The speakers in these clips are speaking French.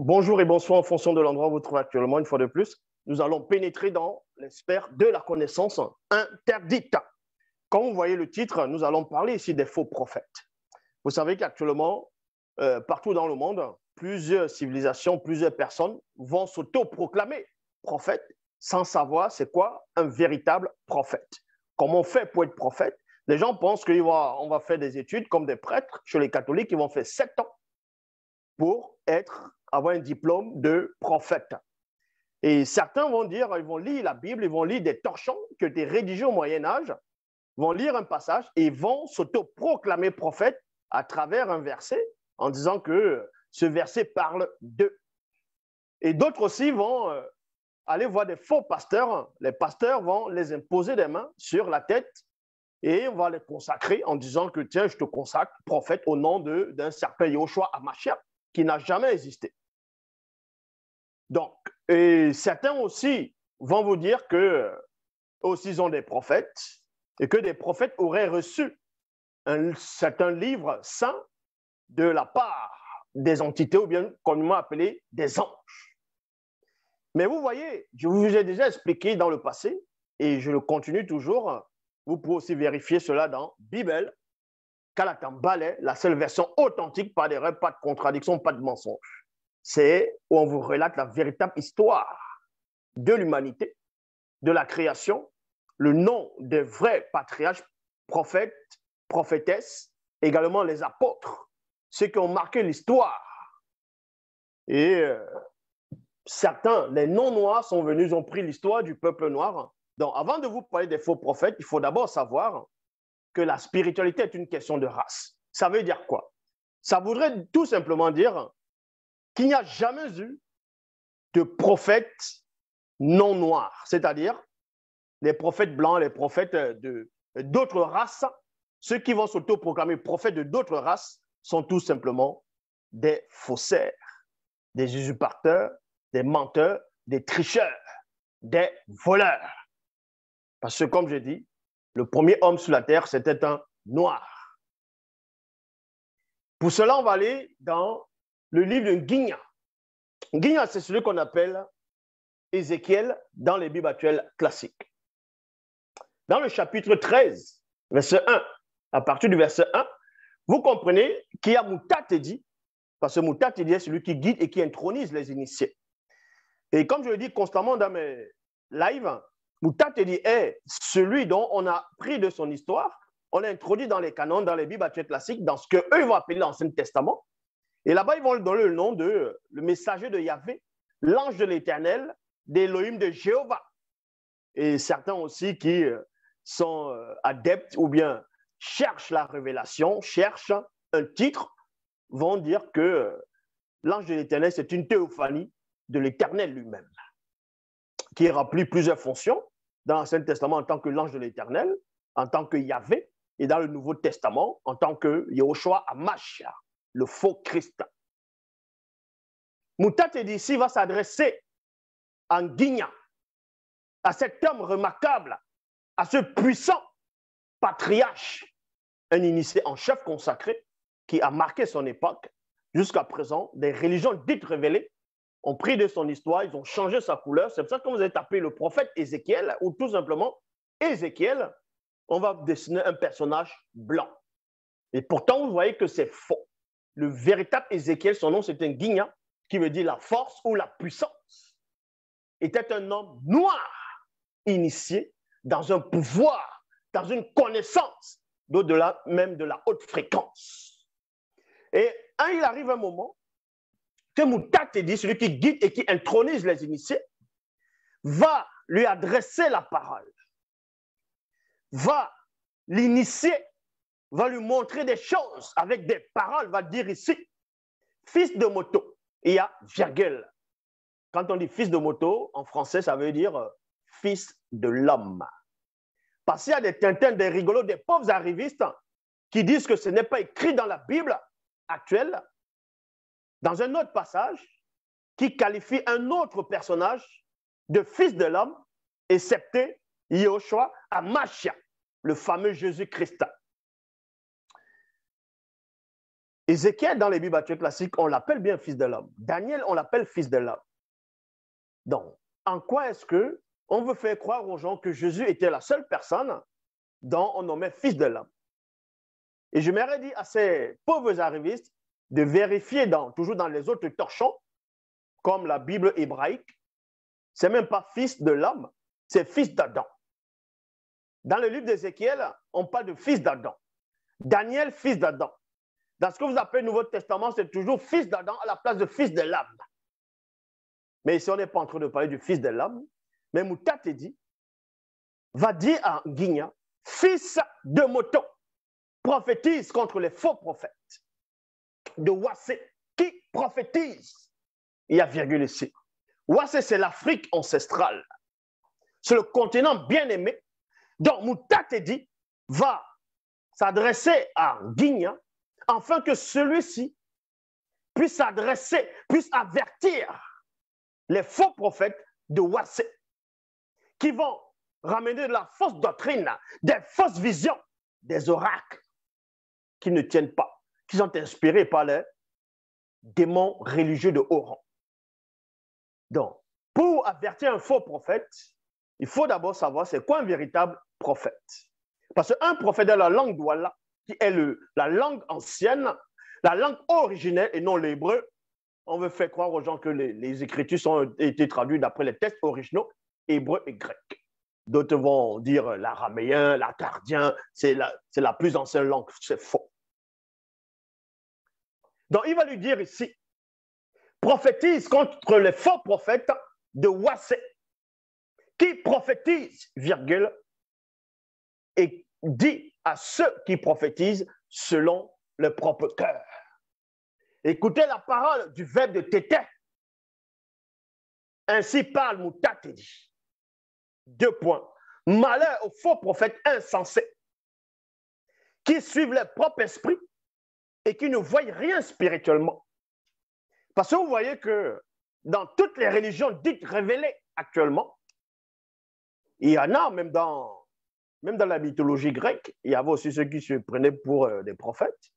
Bonjour et bonsoir en fonction de l'endroit où vous trouvez actuellement, une fois de plus. Nous allons pénétrer dans l'espère de la connaissance interdite. Comme vous voyez le titre, nous allons parler ici des faux prophètes. Vous savez qu'actuellement, euh, partout dans le monde, plusieurs civilisations, plusieurs personnes vont s'auto-proclamer prophètes sans savoir c'est quoi un véritable prophète. Comment on fait pour être prophète? Les gens pensent qu'on va faire des études comme des prêtres chez les catholiques, ils vont faire sept ans pour être avoir un diplôme de prophète. Et certains vont dire, ils vont lire la Bible, ils vont lire des torchons que des rédigés au Moyen Âge, vont lire un passage et vont s'auto-proclamer prophète à travers un verset en disant que ce verset parle d'eux. Et d'autres aussi vont euh, aller voir des faux pasteurs. Les pasteurs vont les imposer des mains sur la tête et on va les consacrer en disant que tiens, je te consacre prophète au nom d'un certain Yoshua Amashia qui n'a jamais existé. Donc, et certains aussi vont vous dire que aussi ils ont des prophètes et que des prophètes auraient reçu un certain livre saint de la part des entités ou bien communément appelé des anges. Mais vous voyez, je vous ai déjà expliqué dans le passé et je le continue toujours. Vous pouvez aussi vérifier cela dans Bible, Ballet, la seule version authentique, pas d'erreur, pas de contradiction, pas de mensonge. C'est où on vous relate la véritable histoire de l'humanité, de la création, le nom des vrais patriarches, prophètes, prophétesses, également les apôtres, ceux qui ont marqué l'histoire. Et euh, certains, les non-noirs sont venus, ont pris l'histoire du peuple noir. Donc, avant de vous parler des faux prophètes, il faut d'abord savoir que la spiritualité est une question de race. Ça veut dire quoi? Ça voudrait tout simplement dire qu'il n'y a jamais eu de prophètes non noirs, c'est-à-dire les prophètes blancs, les prophètes de d'autres races, ceux qui vont s'auto-proclamer prophètes de d'autres races sont tout simplement des faussaires, des usurpateurs, des menteurs, des tricheurs, des voleurs. Parce que, comme je dis, le premier homme sur la terre, c'était un noir. Pour cela, on va aller dans le livre de Guigna. Guigna, c'est celui qu'on appelle Ézéchiel dans les Bibles actuelles classiques. Dans le chapitre 13, verset 1, à partir du verset 1, vous comprenez qu'il y a Moutatedi, parce que Moutatedi est celui qui guide et qui intronise les initiés. Et comme je le dis constamment dans mes lives, Moutatedi est celui dont on a pris de son histoire, on l'a introduit dans les canons, dans les Bibles actuelles classiques, dans ce qu'eux vont appeler l'Ancien Testament. Et là-bas, ils vont lui donner le nom de le messager de Yahvé, l'ange de l'Éternel, d'Élohim de Jéhovah. Et certains aussi qui euh, sont euh, adeptes ou bien cherchent la révélation, cherchent un titre, vont dire que euh, l'ange de l'Éternel, c'est une théophanie de l'Éternel lui-même qui remplit plusieurs fonctions dans l'Ancien Testament en tant que l'ange de l'Éternel, en tant que Yahvé, et dans le Nouveau Testament en tant que Yehoshua Amashia, le faux Christ. Moutat d'ici va s'adresser en guignant à cet homme remarquable, à ce puissant patriarche, un initié en chef consacré qui a marqué son époque. Jusqu'à présent, des religions dites révélées ont pris de son histoire, ils ont changé sa couleur. C'est pour ça que vous avez tapé le prophète Ézéchiel, ou tout simplement Ézéchiel, on va dessiner un personnage blanc. Et pourtant, vous voyez que c'est faux. Le véritable Ézéchiel, son nom, c'est un guignat, qui veut dire la force ou la puissance. Était un homme noir, initié dans un pouvoir, dans une connaissance, d'au-delà même de la haute fréquence. Et il arrive un moment que dit, celui qui guide et qui intronise les initiés, va lui adresser la parole, va l'initier, va lui montrer des choses avec des paroles, va dire ici, fils de moto, il y a virgule. Quand on dit fils de moto, en français, ça veut dire euh, fils de l'homme. Parce qu'il y a des tintins, des rigolos, des pauvres arrivistes qui disent que ce n'est pas écrit dans la Bible actuelle, dans un autre passage qui qualifie un autre personnage de fils de l'homme, excepté Yoshua Amashia, le fameux Jésus-Christ. Ézéchiel, dans les Bibles classiques, on l'appelle bien fils de l'homme. Daniel, on l'appelle fils de l'homme. Donc, en quoi est-ce que on veut faire croire aux gens que Jésus était la seule personne dont on nommait fils de l'homme? Et je m'aurais dit à ces pauvres arrivistes de vérifier toujours dans les autres torchons, comme la Bible hébraïque, c'est même pas fils de l'homme, c'est fils d'Adam. Dans le livre d'Ézéchiel, on parle de fils d'Adam. Daniel, fils d'Adam. Dans ce que vous appelez Nouveau Testament, c'est toujours fils d'Adam à la place de fils de l'âme. Mais ici, on n'est pas en train de parler du fils de l'âme. Mais Moutate dit, va dire à Guigna, fils de Moto, prophétise contre les faux prophètes de Wassé, qui prophétise? Il y a virgule ici. Wassé, c'est l'Afrique ancestrale. C'est le continent bien-aimé. Donc, Moutate dit, va s'adresser à Guigna afin que celui-ci puisse s'adresser, puisse avertir les faux prophètes de Wassé qui vont ramener de la fausse doctrine, des fausses visions, des oracles qui ne tiennent pas, qui sont inspirés par les démons religieux de haut rang. Donc, pour avertir un faux prophète, il faut d'abord savoir c'est quoi un véritable prophète. Parce qu'un prophète de la langue douala, qui est la langue ancienne, la langue originelle et non l'hébreu, on veut faire croire aux gens que les, écritures ont été traduites d'après les textes originaux, hébreu et grec. D'autres vont dire l'araméen, l'acardien, c'est la, la plus ancienne langue, c'est faux. Donc il va lui dire ici, prophétise contre les faux prophètes de Wassé, qui prophétise, virgule, et dit à ceux qui prophétisent selon leur propre cœur. Écoutez la parole du verbe de Tété. Ainsi parle Moutatedi. Deux points. Malheur aux faux prophètes insensés qui suivent leur propre esprit et qui ne voient rien spirituellement. Parce que vous voyez que dans toutes les religions dites révélées actuellement, il y en a même dans, même dans la mythologie grecque, il y avait aussi ceux qui se prenaient pour euh, des prophètes.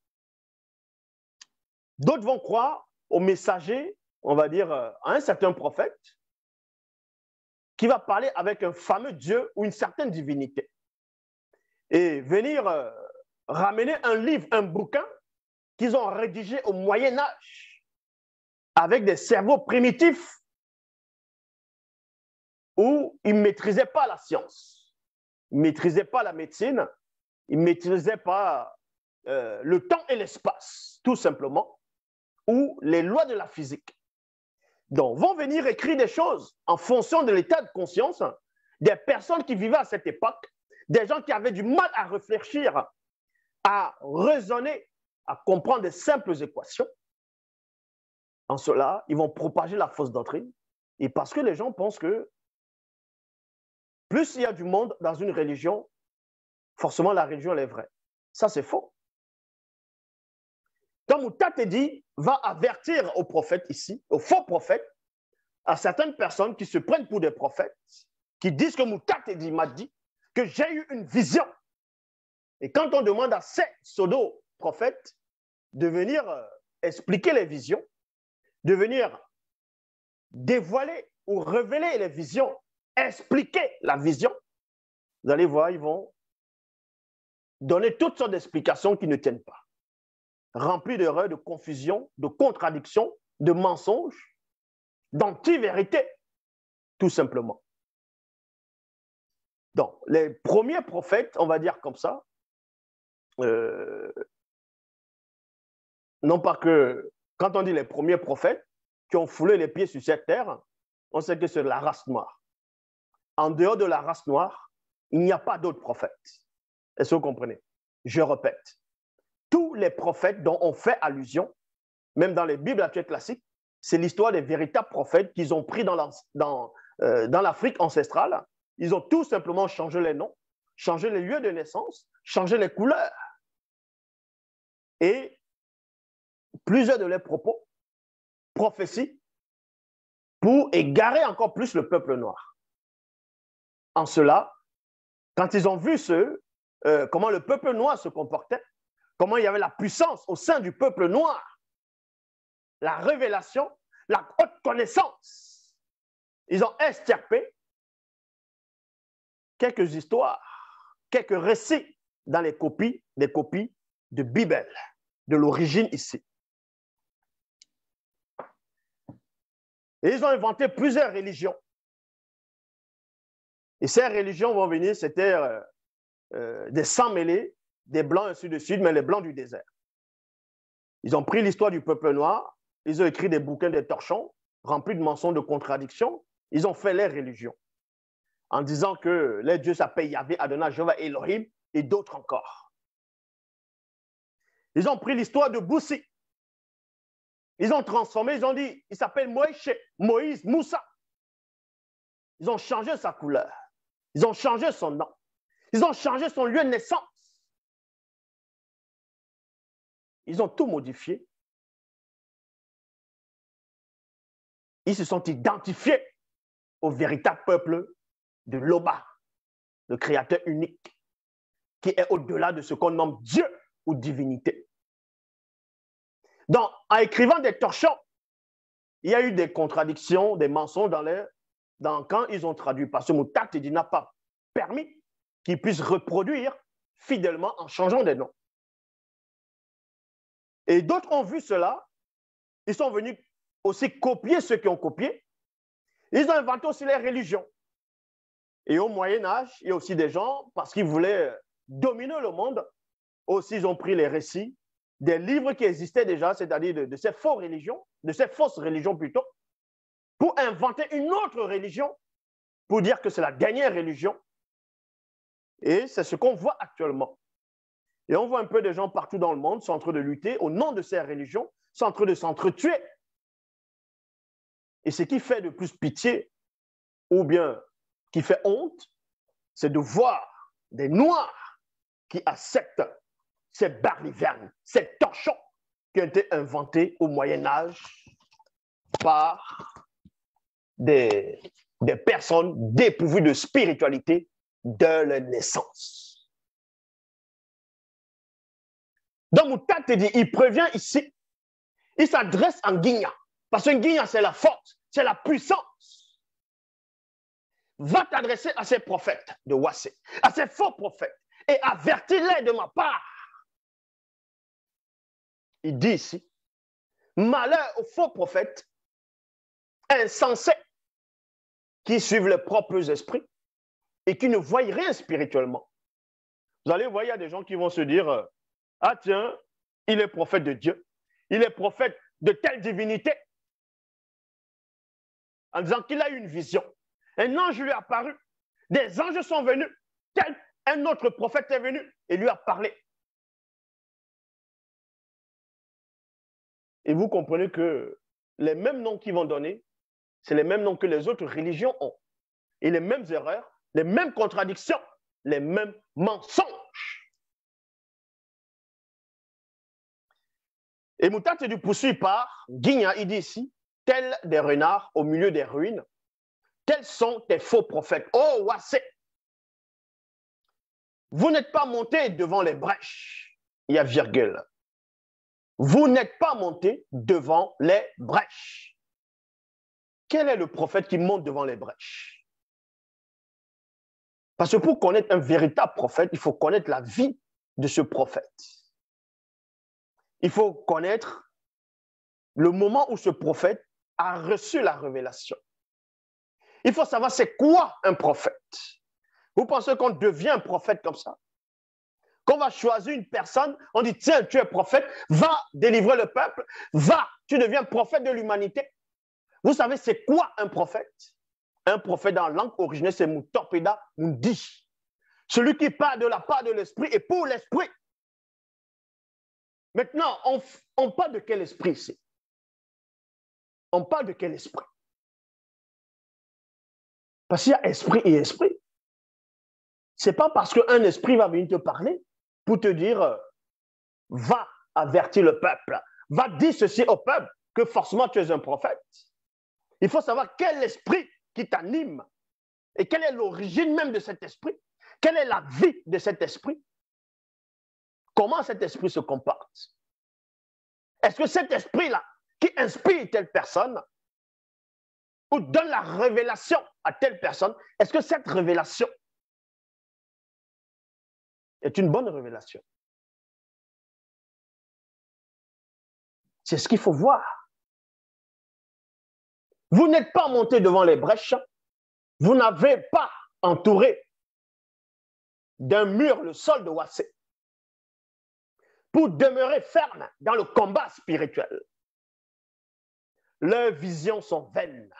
D'autres vont croire au messager, on va dire, euh, à un certain prophète, qui va parler avec un fameux Dieu ou une certaine divinité. Et venir euh, ramener un livre, un bouquin qu'ils ont rédigé au Moyen Âge, avec des cerveaux primitifs, où ils ne maîtrisaient pas la science, ne maîtrisaient pas la médecine, ils ne maîtrisaient pas euh, le temps et l'espace, tout simplement ou les lois de la physique. Donc, vont venir écrire des choses en fonction de l'état de conscience des personnes qui vivaient à cette époque, des gens qui avaient du mal à réfléchir, à raisonner, à comprendre des simples équations. En cela, ils vont propager la fausse doctrine. Et parce que les gens pensent que plus il y a du monde dans une religion, forcément la religion est vraie. Ça, c'est faux. Donc, Moutate dit, va avertir aux prophètes ici, aux faux prophètes, à certaines personnes qui se prennent pour des prophètes, qui disent que Moutate dit, m'a dit que j'ai eu une vision. Et quand on demande à ces pseudo-prophètes de venir euh, expliquer les visions, de venir dévoiler ou révéler les visions, expliquer la vision, vous allez voir, ils vont donner toutes sortes d'explications qui ne tiennent pas rempli d'erreurs, de confusion, de contradictions, de mensonges, d'anti-vérité, tout simplement. Donc, les premiers prophètes, on va dire comme ça, euh, non pas que, quand on dit les premiers prophètes qui ont foulé les pieds sur cette terre, on sait que c'est la race noire. En dehors de la race noire, il n'y a pas d'autres prophètes. Est-ce que vous comprenez? Je répète, tous les prophètes dont on fait allusion, même dans les Bibles actuelles classiques, c'est l'histoire des véritables prophètes qu'ils ont pris dans, euh, l'Afrique ancestrale. Ils ont tout simplement changé les noms, changé les lieux de naissance, changé les couleurs. Et plusieurs de leurs propos, prophéties, pour égarer encore plus le peuple noir. En cela, quand ils ont vu ce, euh, comment le peuple noir se comportait, comment il y avait la puissance au sein du peuple noir, la révélation, la haute connaissance. Ils ont extirpé quelques histoires, quelques récits dans les copies, des copies de Bible, de l'origine ici. Et ils ont inventé plusieurs religions. Et ces religions vont venir, c'était euh, euh, des sangs mêlés, des blancs ainsi de suite, mais les blancs du désert. Ils ont pris l'histoire du peuple noir, ils ont écrit des bouquins des torchons remplis de mensonges, de contradictions. Ils ont fait les religions en disant que les dieux s'appellent Yahvé, Adonai, Jéhovah, Elohim et d'autres encore. Ils ont pris l'histoire de Boussi. Ils ont transformé, ils ont dit, il s'appelle Moïse, Moïse, Moussa. Ils ont changé sa couleur. Ils ont changé son nom. Ils ont changé son lieu de naissance. Ils ont tout modifié. Ils se sont identifiés au véritable peuple de Loba, le créateur unique, qui est au-delà de ce qu'on nomme Dieu ou divinité. Donc, en écrivant des torchons, il y a eu des contradictions, des mensonges dans les, dans, quand ils ont traduit. Parce que Moutat n'a pas permis qu'ils puissent reproduire fidèlement en changeant des noms. Et d'autres ont vu cela. Ils sont venus aussi copier ceux qui ont copié. Ils ont inventé aussi les religions. Et au Moyen Âge, il y a aussi des gens, parce qu'ils voulaient dominer le monde, aussi ils ont pris les récits des livres qui existaient déjà, c'est-à-dire de, ces fausses religions, de ces fausses religions plutôt, pour inventer une autre religion, pour dire que c'est la dernière religion. Et c'est ce qu'on voit actuellement. Et on voit un peu des gens partout dans le monde sont en train de lutter au nom de ces religions, sont en train de s'entretuer. Et ce qui fait de plus pitié, ou bien qui fait honte, c'est de voir des Noirs qui acceptent ces barlivernes, ces torchons qui ont été inventés au Moyen Âge par des, personnes dépourvues de spiritualité de leur naissance. Donc, Moutat te dit, il prévient ici, il s'adresse en Guigna, parce que Guigna, c'est la force, c'est la puissance. Va t'adresser à ces prophètes de Wassé, à ces faux prophètes, et avertis-les de ma part il dit ici, malheur aux faux prophètes insensés qui suivent leurs propres esprits et qui ne voient rien spirituellement. Vous allez voir, il y a des gens qui vont se dire, euh, ah tiens, il est prophète de Dieu, il est prophète de telle divinité, en disant qu'il a eu une vision. Un ange lui a apparu, des anges sont venus, tel un autre prophète est venu et lui a parlé. Et vous comprenez que les mêmes noms qu'ils vont donner, c'est les mêmes noms que les autres religions ont. Et les mêmes erreurs, les mêmes contradictions, les mêmes mensonges. Et Moutate du poursuit par Guigna, il dit ici, tels des renards au milieu des ruines, tels sont tes faux prophètes. Oh, Wassé, vous n'êtes pas monté devant les brèches. Il y a virgule vous n'êtes pas monté devant les brèches. Quel est le prophète qui monte devant les brèches? Parce que pour connaître un véritable prophète, il faut connaître la vie de ce prophète. Il faut connaître le moment où ce prophète a reçu la révélation. Il faut savoir c'est quoi un prophète. Vous pensez qu'on devient un prophète comme ça? Qu'on va choisir une personne, on dit, tiens, tu es prophète, va délivrer le peuple, va, tu deviens prophète de l'humanité. Vous savez, c'est quoi un prophète? Un prophète dans la langue originelle, c'est Mutopeda Mundi. Celui qui parle de la part de l'esprit et pour l'esprit. Maintenant, on, parle de quel esprit ici? On parle de quel esprit? Parce qu'il y a esprit et esprit. C'est pas parce qu'un esprit va venir te parler pour te dire, euh, va avertir le peuple, va dire ceci au peuple, que forcément tu es un prophète. Il faut savoir quel esprit qui t'anime et quelle est l'origine même de cet esprit, quelle est la vie de cet esprit? comment cet esprit se comporte? Est-ce que cet esprit-là, qui inspire telle personne, ou donne la révélation à telle personne, est-ce que cette révélation est une bonne révélation? C'est ce qu'il faut voir. Vous n'êtes pas monté devant les brèches, vous n'avez pas entouré d'un mur le sol de Wassé pour demeurer ferme dans le combat spirituel. Leurs visions sont vaines,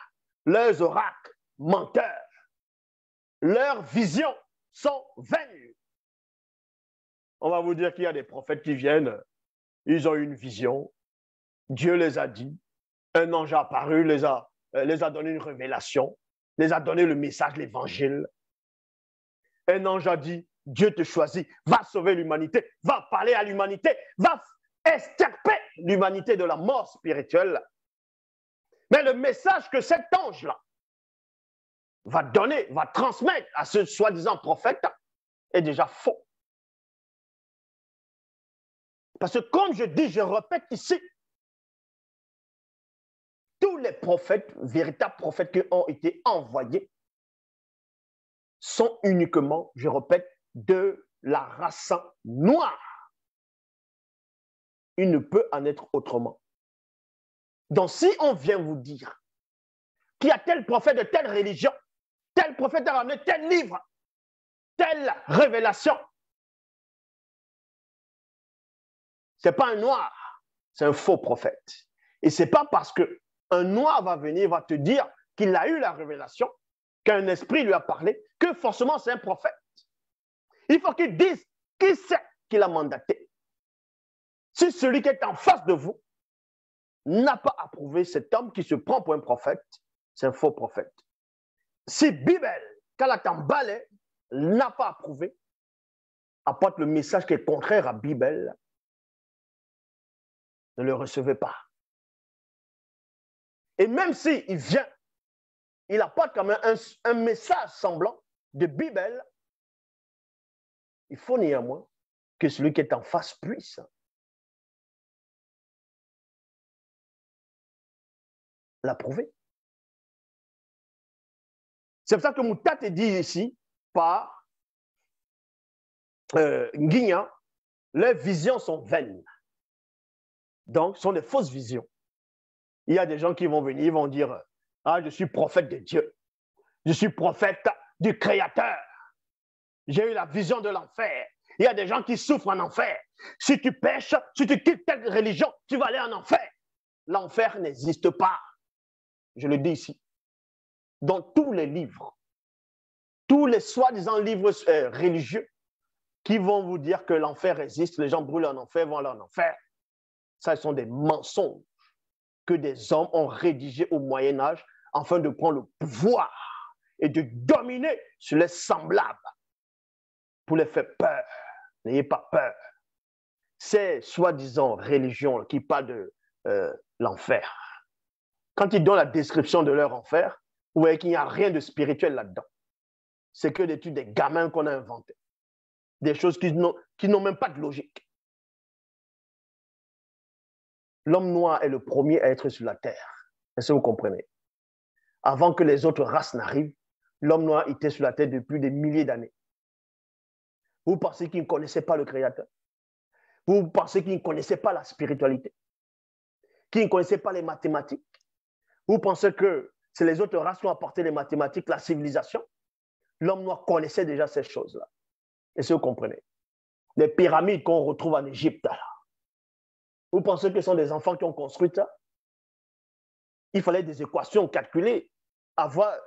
leurs oracles menteurs, leurs visions sont vaines. On va vous dire qu'il y a des prophètes qui viennent, ils ont une vision, Dieu les a dit, un ange apparu, les a, euh, les a donné une révélation, les a donné le message, l'évangile. Un ange a dit, Dieu te choisit, va sauver l'humanité, va parler à l'humanité, va extirper l'humanité de la mort spirituelle. Mais le message que cet ange-là va donner, va transmettre à ce soi-disant prophète est déjà faux. Parce que comme je dis, je répète ici, tous les prophètes, véritables prophètes qui ont été envoyés, sont uniquement, je répète, de la race noire. Il ne peut en être autrement. Donc si on vient vous dire qu'il y a tel prophète de telle religion, tel prophète a ramené tel livre, telle révélation, ce n'est pas un noir, c'est un faux prophète. Et ce n'est pas parce que un noir va venir, va te dire qu'il a eu la révélation, qu'un esprit lui a parlé, que forcément c'est un prophète. Il faut qu'il dise qui c'est qu'il a mandaté. Si celui qui est en face de vous n'a pas approuvé cet homme qui se prend pour un prophète, c'est un faux prophète. Si Bible, Kalatan Ballet, n'a pas approuvé, apporte le message qui est contraire à Bible, ne le recevez pas. Et même s'il vient, il apporte quand même un, message semblant de Bible, il faut néanmoins que celui qui est en face puisse l'approuver. C'est pour ça que Moutat est dit ici par euh, les visions sont vaines. Donc, sont des fausses visions il y a des gens qui vont venir, ils vont dire, ah, je suis prophète de Dieu. Je suis prophète du Créateur. J'ai eu la vision de l'enfer. Il y a des gens qui souffrent en enfer. Si tu pêches, si tu quittes telle religion, tu vas aller en enfer. L'enfer n'existe pas. Je le dis ici. Dans tous les livres, tous les soi-disant livres euh, religieux qui vont vous dire que l'enfer existe, les gens brûlent en enfer, vont aller en enfer. Ça, ce sont des mensonges que des hommes ont rédigé au Moyen Âge afin de prendre le pouvoir et de dominer sur les semblables pour les faire peur. N'ayez pas peur. Ces soi-disant religions qui parlent de euh, l'enfer, quand ils donnent la description de leur enfer, vous voyez qu'il n'y a rien de spirituel là-dedans. C'est que des des gamins qu'on a inventés. Des choses qui n'ont même pas de logique. L'homme noir est le premier à être sur la terre. Est-ce que vous comprenez? Avant que les autres races n'arrivent, l'homme noir était sur la terre depuis des milliers d'années. Vous pensez qu'il ne connaissait pas le Créateur? Vous pensez qu'il ne connaissait pas la spiritualité? Qu'il ne connaissait pas les mathématiques? Vous pensez que c'est les autres races qui ont apporté les mathématiques, la civilisation L'homme noir connaissait déjà ces choses-là? Est-ce que vous comprenez? Les pyramides qu'on retrouve en Égypte, vous pensez que ce sont des enfants qui ont construit ça? Il fallait des équations calculées, avoir,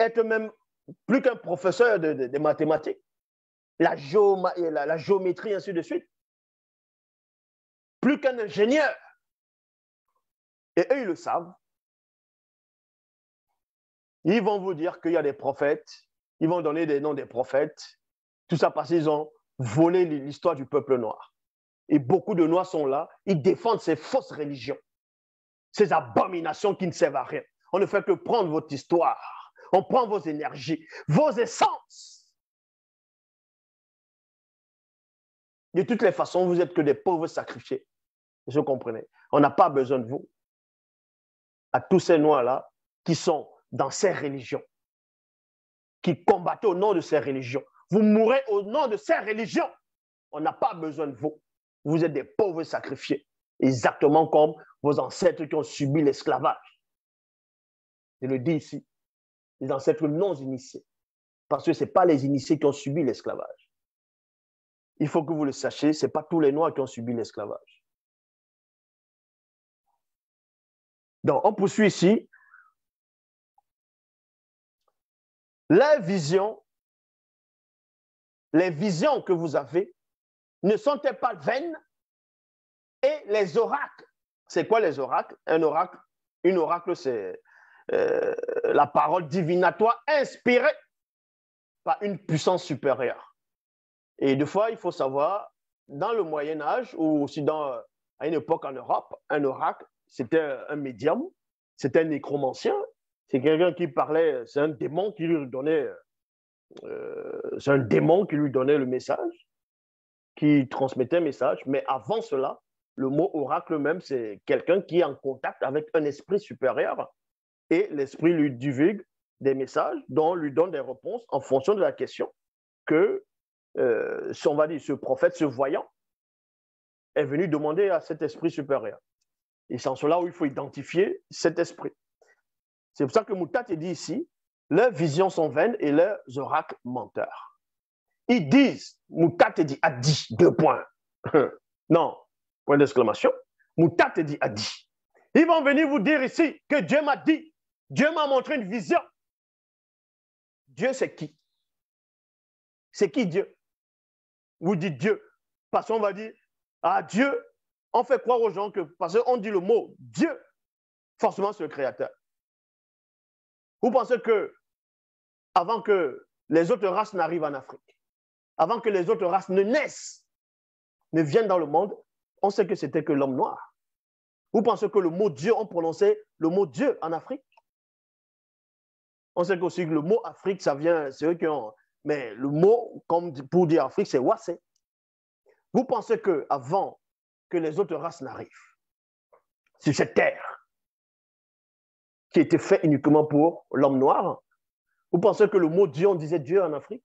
être même plus qu'un professeur de, mathématiques, la, la, géométrie, ainsi de suite. Plus qu'un ingénieur. Et eux, ils le savent. Ils vont vous dire qu'il y a des prophètes, ils vont donner des noms des prophètes, tout ça parce qu'ils ont voler l'histoire du peuple noir. Et beaucoup de Noirs sont là, ils défendent ces fausses religions, ces abominations qui ne servent à rien. On ne fait que prendre votre histoire, on prend vos énergies, vos essences, De toutes les façons, vous êtes que des pauvres sacrifiés. Je comprenez? On n'a pas besoin de vous. À tous ces noirs-là qui sont dans ces religions, qui combattent au nom de ces religions. Vous mourrez au nom de ces religions. On n'a pas besoin de vous. Vous êtes des pauvres sacrifiés, exactement comme vos ancêtres qui ont subi l'esclavage. Je le dis ici, les ancêtres non initiés, parce que ce n'est pas les initiés qui ont subi l'esclavage. Il faut que vous le sachiez, ce n'est pas tous les Noirs qui ont subi l'esclavage. Donc, on poursuit ici. Les visions, les visions que vous avez ne sont-elles pas vaines? Et les oracles, c'est quoi les oracles? Un oracle, oracle, c'est euh, la parole divinatoire inspirée par une puissance supérieure. Et des fois, il faut savoir, dans le Moyen Âge ou aussi dans, à une époque en Europe, un oracle, c'était un médium, c'était un nécromancien, c'est quelqu'un qui parlait, c'est un démon qui lui donnait, euh, c'est un démon qui lui donnait le message, qui transmettait un message. Mais avant cela, le mot oracle même, c'est quelqu'un qui est en contact avec un esprit supérieur et l'esprit lui divulgue des messages dont lui donne des réponses en fonction de la question que, euh, on va ce prophète, ce voyant, est venu demander à cet esprit supérieur. Et c'est en cela où il faut identifier cet esprit. C'est pour ça que Moutat dit ici, leurs visions sont vaines et leurs oracles menteurs. Ils disent, Moutat dit, a dit, deux points. non, point d'exclamation. Moutat dit, a dit. Ils vont venir vous dire ici que Dieu m'a dit, Dieu m'a montré une vision. Dieu, c'est qui? C'est qui Dieu? Vous dites Dieu. Parce qu'on va dire, ah Dieu, on fait croire aux gens que, parce qu'on dit le mot Dieu, forcément c'est le Créateur. Vous pensez que, avant que les autres races n'arrivent en Afrique, avant que les autres races ne naissent, ne viennent dans le monde, on sait que c'était que l'homme noir. Vous pensez que le mot Dieu, on prononçait le mot Dieu en Afrique? On sait aussi que le mot Afrique, ça vient, c'est eux qui ont. Mais le mot, comme pour dire Afrique, c'est Wassé. Vous pensez que avant que les autres races n'arrivent sur cette terre, qui était fait uniquement pour l'homme noir. Vous pensez que le mot Dieu, on disait Dieu en Afrique?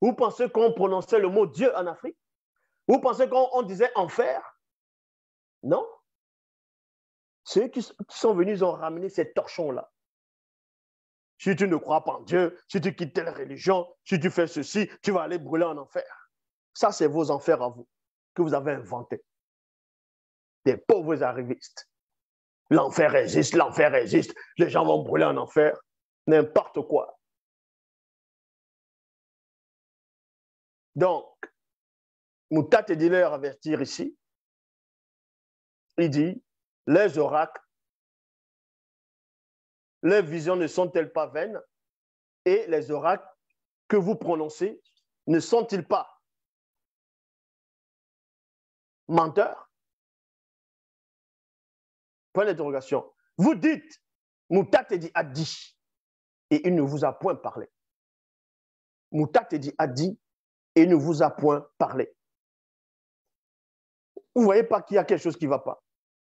Vous pensez qu'on prononçait le mot Dieu en Afrique? Vous pensez qu'on disait enfer? Non. Ceux qui sont venus, ils ont ramené ces torchons-là. Si tu ne crois pas en Dieu, si tu quittes telle religion, si tu fais ceci, tu vas aller brûler en enfer. Ça, c'est vos enfers à vous, que vous avez inventés. Des pauvres arrivistes. L'enfer existe, l'enfer existe, les gens vont brûler en enfer, n'importe quoi. Donc, Moutat dit leur avertir ici. Il dit, les oracles, les visions ne sont-elles pas vaines? Et les oracles que vous prononcez ne sont-ils pas menteurs? Point d'interrogation. Vous dites, Moutat dit a dit, et il ne vous a point parlé. Moutat dit a dit, et il ne vous a point parlé. Vous ne voyez pas qu'il y a quelque chose qui ne va pas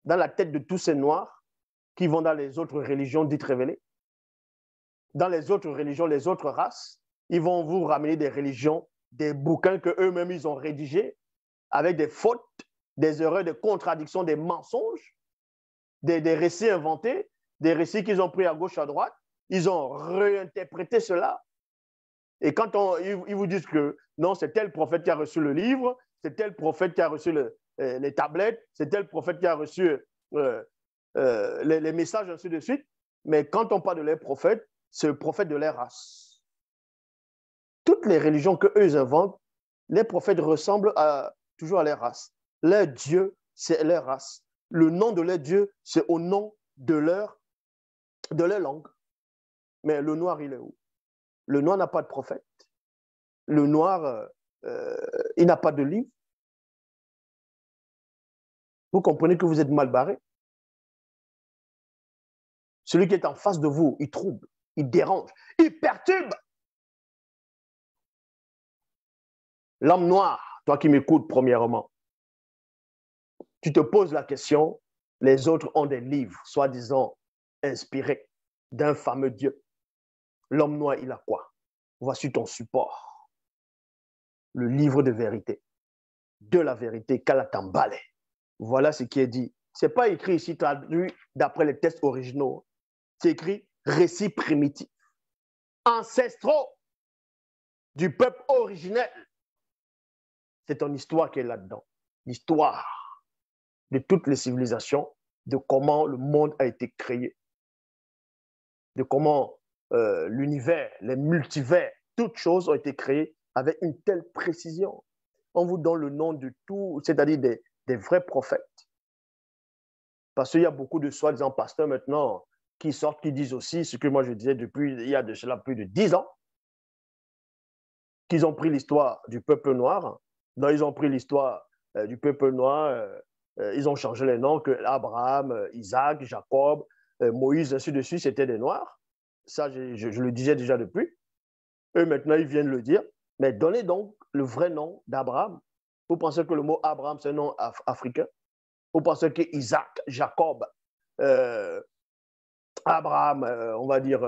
dans la tête de tous ces noirs qui vont dans les autres religions dites révélées. Dans les autres religions, les autres races, ils vont vous ramener des religions, des bouquins que eux-mêmes ils ont rédigés avec des fautes, des erreurs, des contradictions, des mensonges des, récits inventés, des récits qu'ils ont pris à gauche, à droite. Ils ont réinterprété cela. Et quand on, ils, vous disent que non, c'est tel prophète qui a reçu le livre, c'est tel prophète qui a reçu euh, les tablettes, c'est tel prophète qui a reçu euh, euh, les, messages, ainsi de suite. Mais quand on parle de leur prophète, c'est le prophète de leur race. Toutes les religions que eux inventent, les prophètes ressemblent toujours à leur race. Leur Dieu, c'est leur race le nom de leur Dieu, c'est au nom de leur, de leur langue. Mais le noir, il est où? Le noir n'a pas de prophète. Le noir, euh, euh, il n'a pas de livre. Vous comprenez que vous êtes mal barré? Celui qui est en face de vous, il trouble, il dérange, il perturbe. L'homme noir, toi qui m'écoutes premièrement, tu te poses la question, les autres ont des livres, soi-disant inspirés d'un fameux Dieu. L'homme noir, il a quoi? Voici ton support. Le livre de vérité. De la vérité, Kalatambale. Voilà ce qui est dit. Ce n'est pas écrit ici, traduit d'après les textes originaux. C'est écrit récit primitif. Ancestraux du peuple originel. C'est ton histoire qui est là-dedans. L'histoire de toutes les civilisations, de comment le monde a été créé, de comment euh, l'univers, les multivers, toutes choses ont été créées avec une telle précision. On vous donne le nom de tout, c'est-à-dire des, des vrais prophètes. Parce qu'il y a beaucoup de soi-disant pasteurs maintenant qui sortent, qui disent aussi ce que moi je disais depuis il y a de cela plus de dix ans, qu'ils ont pris l'histoire du peuple noir, non, ils ont pris l'histoire euh, du peuple noir, euh, ils ont changé les noms, que Abraham, Isaac, Jacob, Moïse, ainsi de suite, c'était des noirs. Ça, je, le disais déjà depuis. Eux, maintenant, ils viennent le dire. Mais donnez donc le vrai nom d'Abraham. Vous pensez que le mot Abraham, c'est un nom africain? Vous pensez que Isaac, Jacob, Abraham, on va dire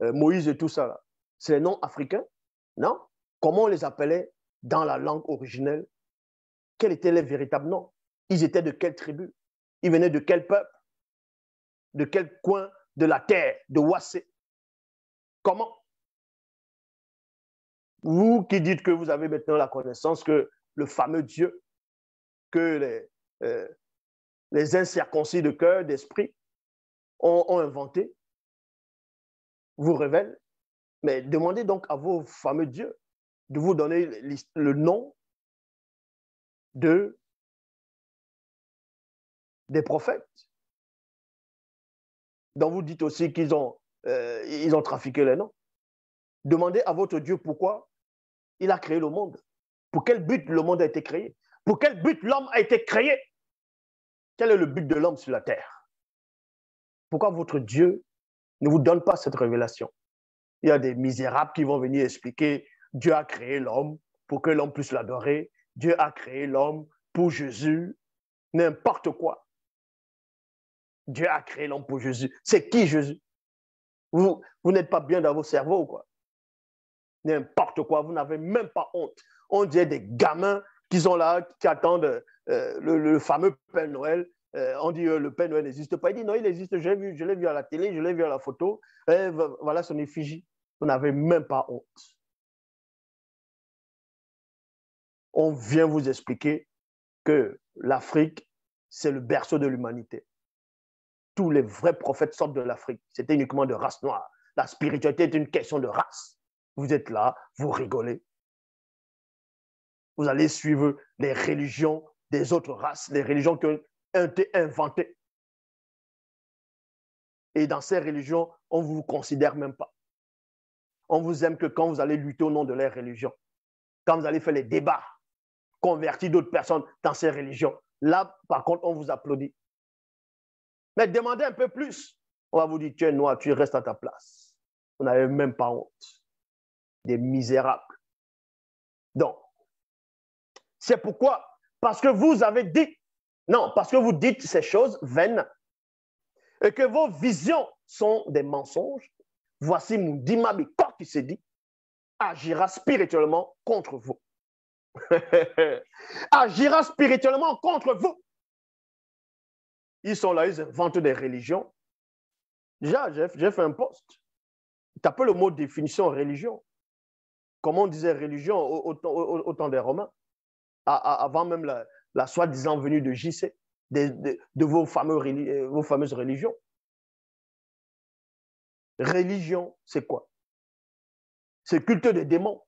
Moïse et tout ça, c'est un nom africain? Non? Comment on les appelait dans la langue originelle? Quel était leur véritable nom? Ils étaient de quelle tribu? Ils venaient de quel peuple? De quel coin de la terre? De Wassé Comment? Vous qui dites que vous avez maintenant la connaissance que le fameux Dieu, que les, euh, incirconcis de cœur, d'esprit ont inventé, vous révèle. Mais demandez donc à vos fameux dieux de vous donner le nom de des prophètes. dont vous dites aussi qu'ils ont, euh, ont trafiqué les noms. Demandez à votre Dieu pourquoi il a créé le monde. Pour quel but le monde a été créé? Pour quel but l'homme a été créé? Quel est le but de l'homme sur la terre? Pourquoi votre Dieu ne vous donne pas cette révélation? Il y a des misérables qui vont venir expliquer Dieu a créé l'homme pour que l'homme puisse l'adorer. Dieu a créé l'homme pour Jésus. N'importe quoi. Dieu a créé l'homme pour Jésus. C'est qui Jésus? Vous, n'êtes pas bien dans vos cerveaux, quoi. N'importe quoi. Vous n'avez même pas honte. On dirait des gamins qui sont là, qui attendent euh, le, fameux Père Noël. Euh, on dit euh, le Père Noël n'existe pas. Il dit non, il existe. Je l'ai vu, je l'ai vu à la télé, je l'ai vu à la photo. voilà son effigie. Vous n'avez même pas honte. on vient vous expliquer que l'Afrique, c'est le berceau de l'humanité. Tous les vrais prophètes sortent de l'Afrique. C'était uniquement de race noire. La spiritualité est une question de race. Vous êtes là, vous rigolez. Vous allez suivre les religions des autres races, les religions qui ont été inventées. Et dans ces religions, on ne vous considère même pas. On vous aime que quand vous allez lutter au nom de leur religion, quand vous allez faire les débats convertir d'autres personnes dans ces religions. Là, par contre, on vous applaudit. Mais demandez un peu plus. On va vous dire, tu es noir, tu restes à ta place. Vous n'avez même pas honte. Des misérables. Donc, c'est pourquoi, parce que vous avez dit, non, parce que vous dites ces choses vaines et que vos visions sont des mensonges, voici Moudima corps qui s'est dit, agira spirituellement contre vous. agira spirituellement contre vous. Ils sont là, ils inventent des religions. Déjà, j'ai fait un post. Tapez le mot définition religion. Comment on disait religion au, temps des Romains, avant même la, soi-disant venue de JC, de, euh, vos fameuses religions. Religion, c'est quoi? C'est culte des démons.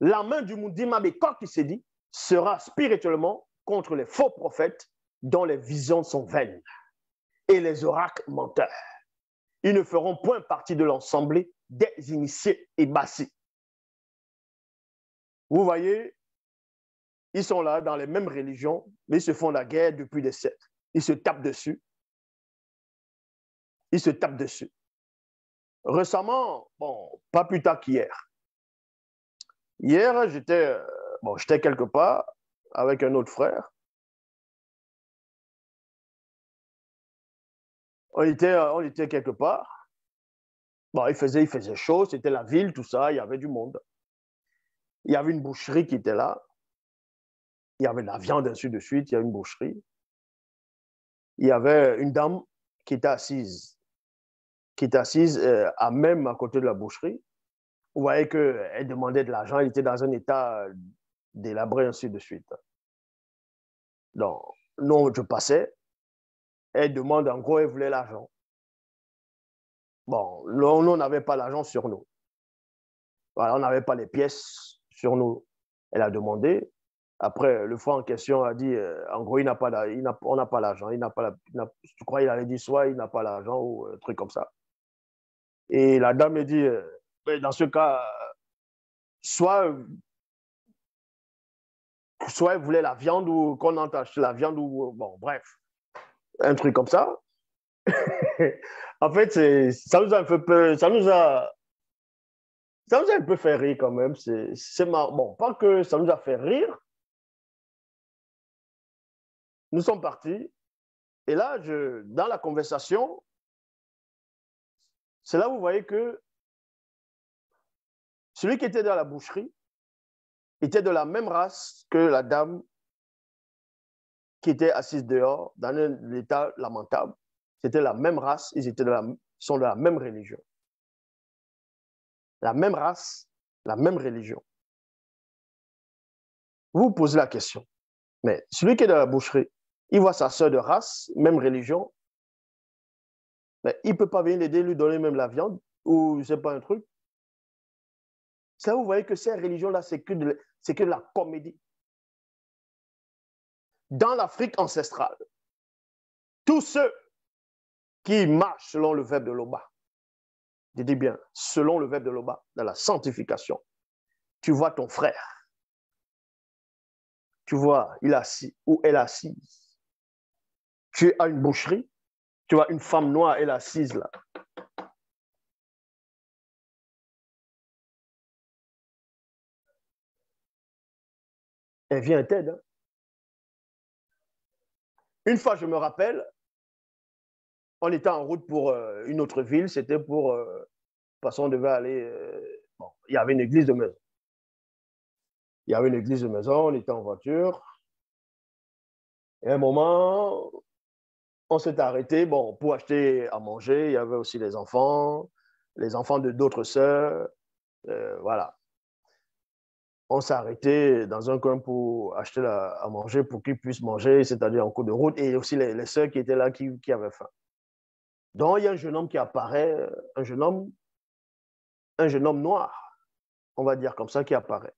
la main du Moudima qui s'est dit sera spirituellement contre les faux prophètes dont les visions sont vaines et les oracles menteurs. Ils ne feront point partie de l'ensemble des initiés et bassis. Vous voyez, ils sont là dans les mêmes religions, mais ils se font la guerre depuis des siècles. Ils se tapent dessus. Ils se tapent dessus. Récemment, bon, pas plus tard qu'hier. Hier, j'étais bon, j'étais quelque part avec un autre frère. On était, quelque part. Bon, il faisait, il faisait chaud, c'était la ville, tout ça, il y avait du monde. Il y avait une boucherie qui était là. Il y avait de la viande, ainsi de suite, il y a une boucherie. Il y avait une dame qui était assise, qui était assise euh, à même à côté de la boucherie. Vous voyez qu'elle demandait de l'argent, elle était dans un état délabré, ainsi de suite. Donc, non, je passais, elle demande en gros, elle voulait l'argent. Bon, nous, on n'avait pas l'argent sur nous. Voilà, on n'avait pas les pièces sur nous. Elle a demandé. Après, le frère en question a dit, euh, en gros, il n'a pas, il on n'a pas l'argent. Il n'a pas, je crois, il avait dit soit il n'a pas l'argent ou un truc comme ça. Et la dame me dit, euh, dans ce cas, soit soit elle voulait la viande ou qu'on entache la viande ou bon, bref, un truc comme ça. en fait, ça nous a un peu, ça nous a, ça nous a un peu fait rire quand même. C'est marrant. Bon, pas que ça nous a fait rire. Nous sommes partis. Et là, je, dans la conversation, c'est là où vous voyez que celui qui était dans la boucherie, était de la même race que la dame qui était assise dehors dans un état lamentable. C'était la même race, ils étaient de la, sont de la même religion. La même race, la même religion. Vous vous posez la question, mais celui qui est dans la boucherie, il voit sa soeur de race, même religion, mais il ne peut pas venir l'aider, lui donner même la viande, ou c'est pas un truc. Vous voyez que ces religions-là, c'est que, de, que la comédie. Dans l'Afrique ancestrale, tous ceux qui marchent selon le verbe de l'Oba, je dis bien, selon le verbe de l'Oba, dans la sanctification, tu vois ton frère, tu vois, il est assis ou elle est assise. Tu as une boucherie, tu vois une femme noire, elle est assise là. Elle vient t'aide. Hein. Une fois, je me rappelle, on était en route pour euh, une autre ville, c'était pour, euh, parce on devait aller, euh, bon, il y avait une église de maison. Il y avait une église de maison, on était en voiture. Et à un moment, on s'est arrêté, bon, pour acheter à manger, il y avait aussi les enfants, les enfants de d'autres sœurs, voilà on s'est arrêté dans un coin pour acheter à manger pour qu'ils puissent manger, c'est-à-dire en cours de route, et aussi les, les qui étaient là qui, avaient faim. Donc, il y a un jeune homme qui apparaît, un jeune homme, un jeune homme noir, on va dire comme ça, qui apparaît.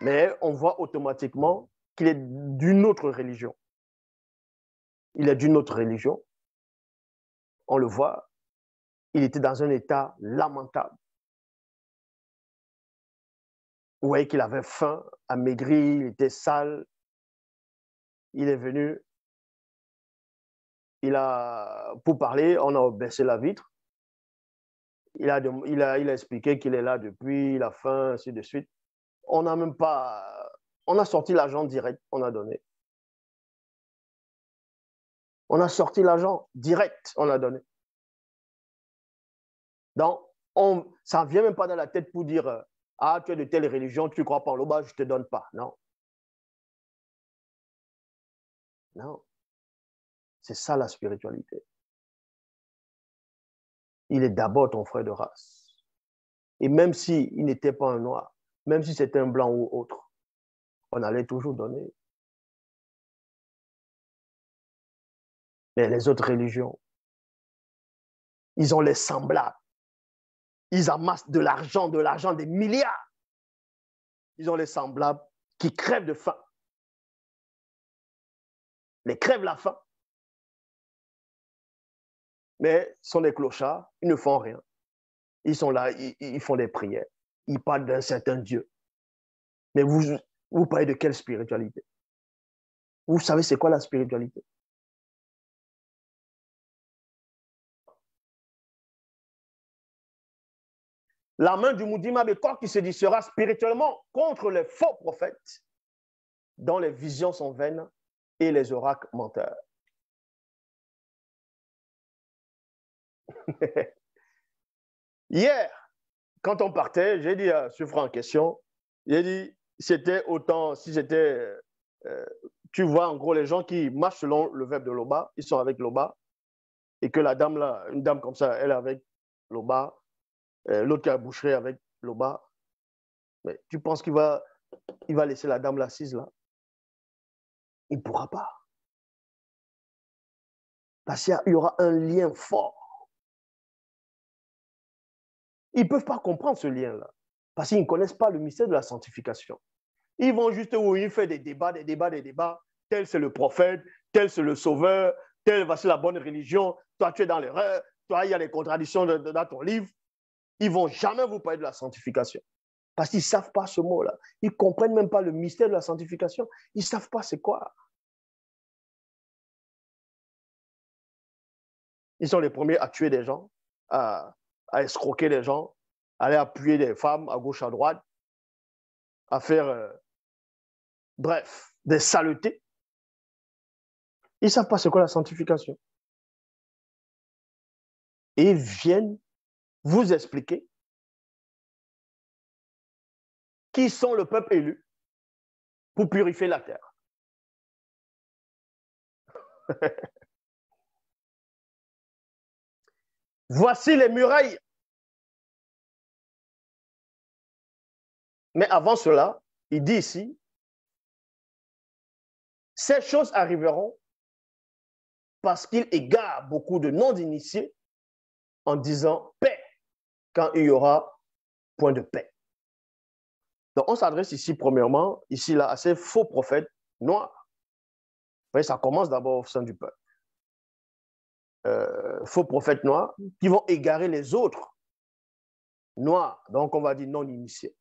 Mais on voit automatiquement qu'il est d'une autre religion. Il est d'une autre religion. On le voit. Il était dans un état lamentable. Voyez qu'il avait faim, amaigri, il était sale. Il est venu. Il a, pour parler, on a baissé la vitre. Il a, il a, il a expliqué qu'il est là depuis, il a faim, ainsi de suite. On n'a même pas. On a sorti l'argent direct, on a donné. On a sorti l'argent direct, on a donné. Donc, on, ça ne vient même pas dans la tête pour dire ah, tu es de telle religion, tu ne crois pas en l'Oba, je ne te donne pas. Non. Non. C'est ça la spiritualité. Il est d'abord ton frère de race. Et même s'il n'était pas un noir, même si c'était un blanc ou autre, on allait toujours donner. Mais les autres religions, ils ont les semblables. Ils amassent de l'argent, de l'argent, des milliards. Ils ont les semblables qui crèvent de faim. Les crèvent la faim. Mais sont des clochards, ils ne font rien. Ils sont là, ils, font des prières. Ils parlent d'un certain Dieu. Mais vous, vous parlez de quelle spiritualité? Vous savez c'est quoi la spiritualité? La main du Moudima Bekor qui se dissera spirituellement contre les faux prophètes dont les visions sont vaines et les oracles menteurs. Hier, quand on partait, j'ai dit à ce frère en question, j'ai dit, c'était autant, si c'était, euh, tu vois en gros les gens qui marchent selon le verbe de Loba, ils sont avec Loba, et que la dame là, une dame comme ça, elle est avec Loba, euh, l'autre qui a boucherie avec Loba. Mais tu penses qu'il va, il va laisser la dame là assise là? Il ne pourra pas. Parce qu'il y aura un lien fort ils ne peuvent pas comprendre ce lien-là, parce qu'ils ne connaissent pas le mystère de la sanctification. Ils vont juste où ils font des débats, des débats, des débats. Tel c'est le prophète, tel c'est le sauveur, tel c'est la bonne religion, toi tu es dans l'erreur, toi il y a des contradictions dans ton livre. Ils ne vont jamais vous parler de la sanctification. Parce qu'ils ne savent pas ce mot-là. Ils ne comprennent même pas le mystère de la sanctification. Ils ne savent pas c'est quoi. Ils sont les premiers à tuer des gens, à, escroquer les gens, à aller appuyer des femmes à gauche, à droite, à faire, euh, bref, des saletés. Ils ne savent pas ce qu'est la sanctification. Et ils viennent vous expliquer qui sont le peuple élu pour purifier la terre. Voici les murailles. Mais avant cela, il dit ici, ces choses arriveront parce qu'il égare beaucoup de non-initiés en disant paix quand il y aura point de paix. Donc on s'adresse ici premièrement, ici là, à ces faux prophètes noirs. Vous voyez, ça commence d'abord au sein du peuple. Euh, faux prophètes noirs qui vont égarer les autres noirs, donc on va dire non initiés.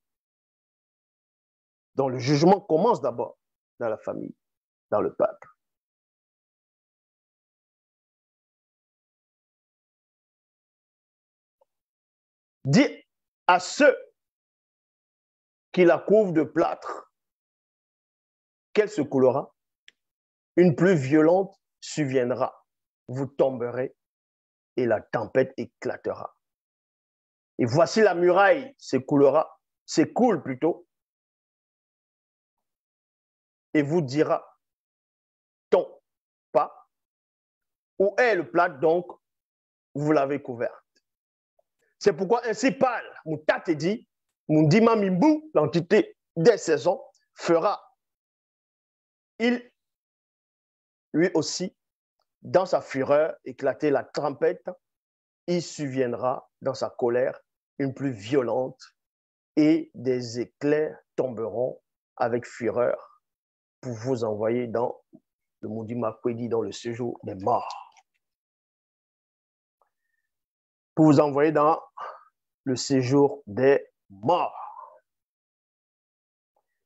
Donc le jugement commence d'abord dans la famille, dans le peuple. Dit à ceux qui la couvrent de plâtre qu'elle se coulera, une pluie violente subviendra vous tomberez et la tempête éclatera. Et voici la muraille s'écoulera, s'écoule plutôt, et vous dira, ton pas, où est le plat donc? Vous l'avez couverte. C'est pourquoi ainsi parle, mon tate dit, mon dima mimbu, l'entité des saisons, fera. Il, lui aussi, dans sa fureur, éclater la tempête, il subviendra dans sa colère une plus violente et des éclairs tomberont avec fureur pour vous envoyer dans le maudit Makwedi, dans le séjour des morts. Pour vous envoyer dans le séjour des morts.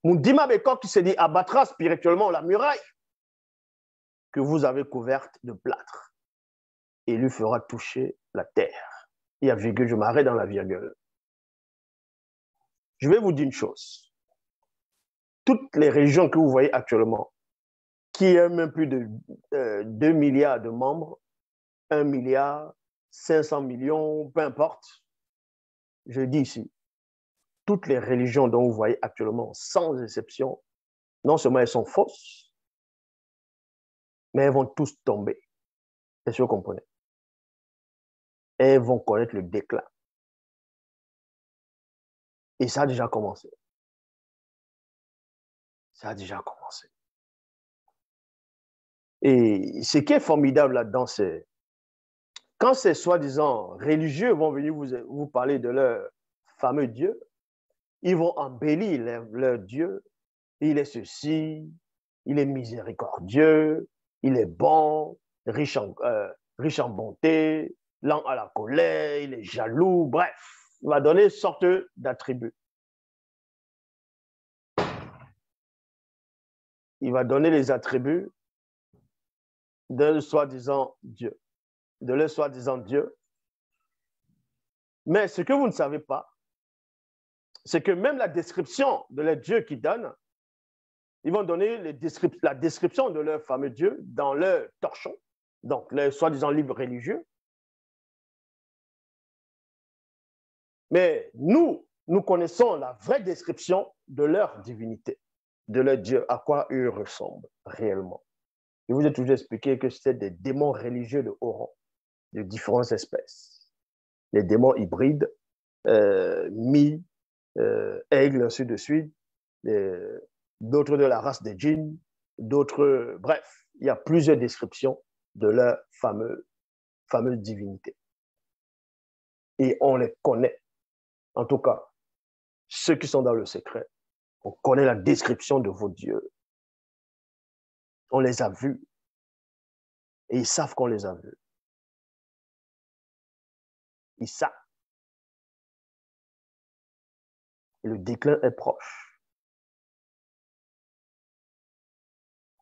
Moudima Bekok qui se dit abattra spirituellement la muraille que vous avez couverte de plâtre et lui fera toucher la terre. Il y a virgule, je m'arrête dans la virgule. Je vais vous dire une chose. Toutes les régions que vous voyez actuellement, qui ont même plus de 2 euh, milliards de membres, 1 milliard, 500 millions, peu importe, je dis ici, toutes les religions dont vous voyez actuellement, sans exception, non seulement elles sont fausses, mais elles vont tous tomber. Est-ce que vous comprenez? Elles vont connaître le déclin. Et ça a déjà commencé. Ça a déjà commencé. Et ce qui est formidable là-dedans, c'est quand ces soi-disant religieux vont venir vous, parler de leur fameux Dieu, ils vont embellir leur, Dieu. Il est ceci, il est miséricordieux, il est bon, riche en, euh, riche en bonté, lent à la colère, il est jaloux, bref, il va donner sorte d'attributs. Il va donner les attributs d'un soi-disant Dieu, de le soi-disant Dieu. Mais ce que vous ne savez pas, c'est que même la description de leur Dieu qui donne, ils vont donner la description de leur fameux Dieu dans leur torchon, donc leur soi-disant livre religieux. Mais nous, nous connaissons la vraie description de leur divinité, de leur Dieu, à quoi ils ressemblent réellement. Je vous ai toujours expliqué que c'était des démons religieux de haut de différentes espèces. Les démons hybrides, euh, mi, euh, aigle, ainsi de suite, d'autres de la race des djinns, d'autres, bref, il y a plusieurs descriptions de leur fameux, fameuse divinité. Et on les connaît. En tout cas, ceux qui sont dans le secret, on connaît la description de vos dieux. On les a vus. Et ils savent qu'on les a vus. Et le déclin est proche.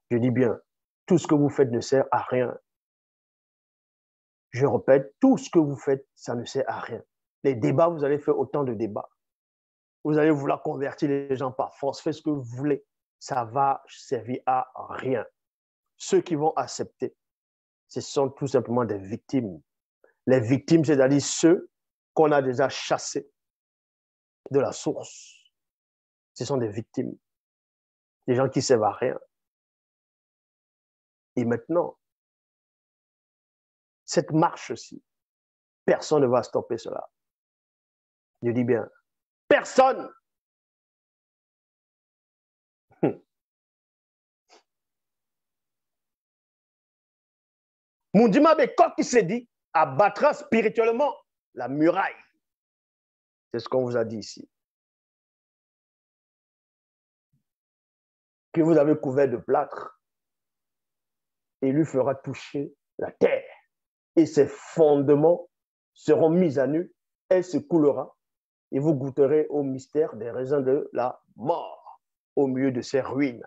Je dis bien, tout ce que vous faites ne sert à rien. Je répète, tout ce que vous faites, ça ne sert à rien. Les débats, vous allez faire autant de débats. Vous allez vouloir convertir les gens par force, faites ce que vous voulez. Ça va servir à rien. Ceux qui vont accepter, ce sont tout simplement des victimes. Les victimes, c'est-à-dire ceux qu'on a déjà chassés de la source. Ce sont des victimes. Des gens qui ne servent à rien. Et maintenant, cette marche-ci, personne ne va stopper cela. Je dis bien, personne. Mundima quand qui s'est dit abattra spirituellement la muraille. C'est ce qu'on vous a dit ici. Que vous avez couvert de plâtre et lui fera toucher la terre. Et ses fondements seront mis à nu, elle se coulera et vous goûterez au mystère des raisins de la mort au milieu de ces ruines.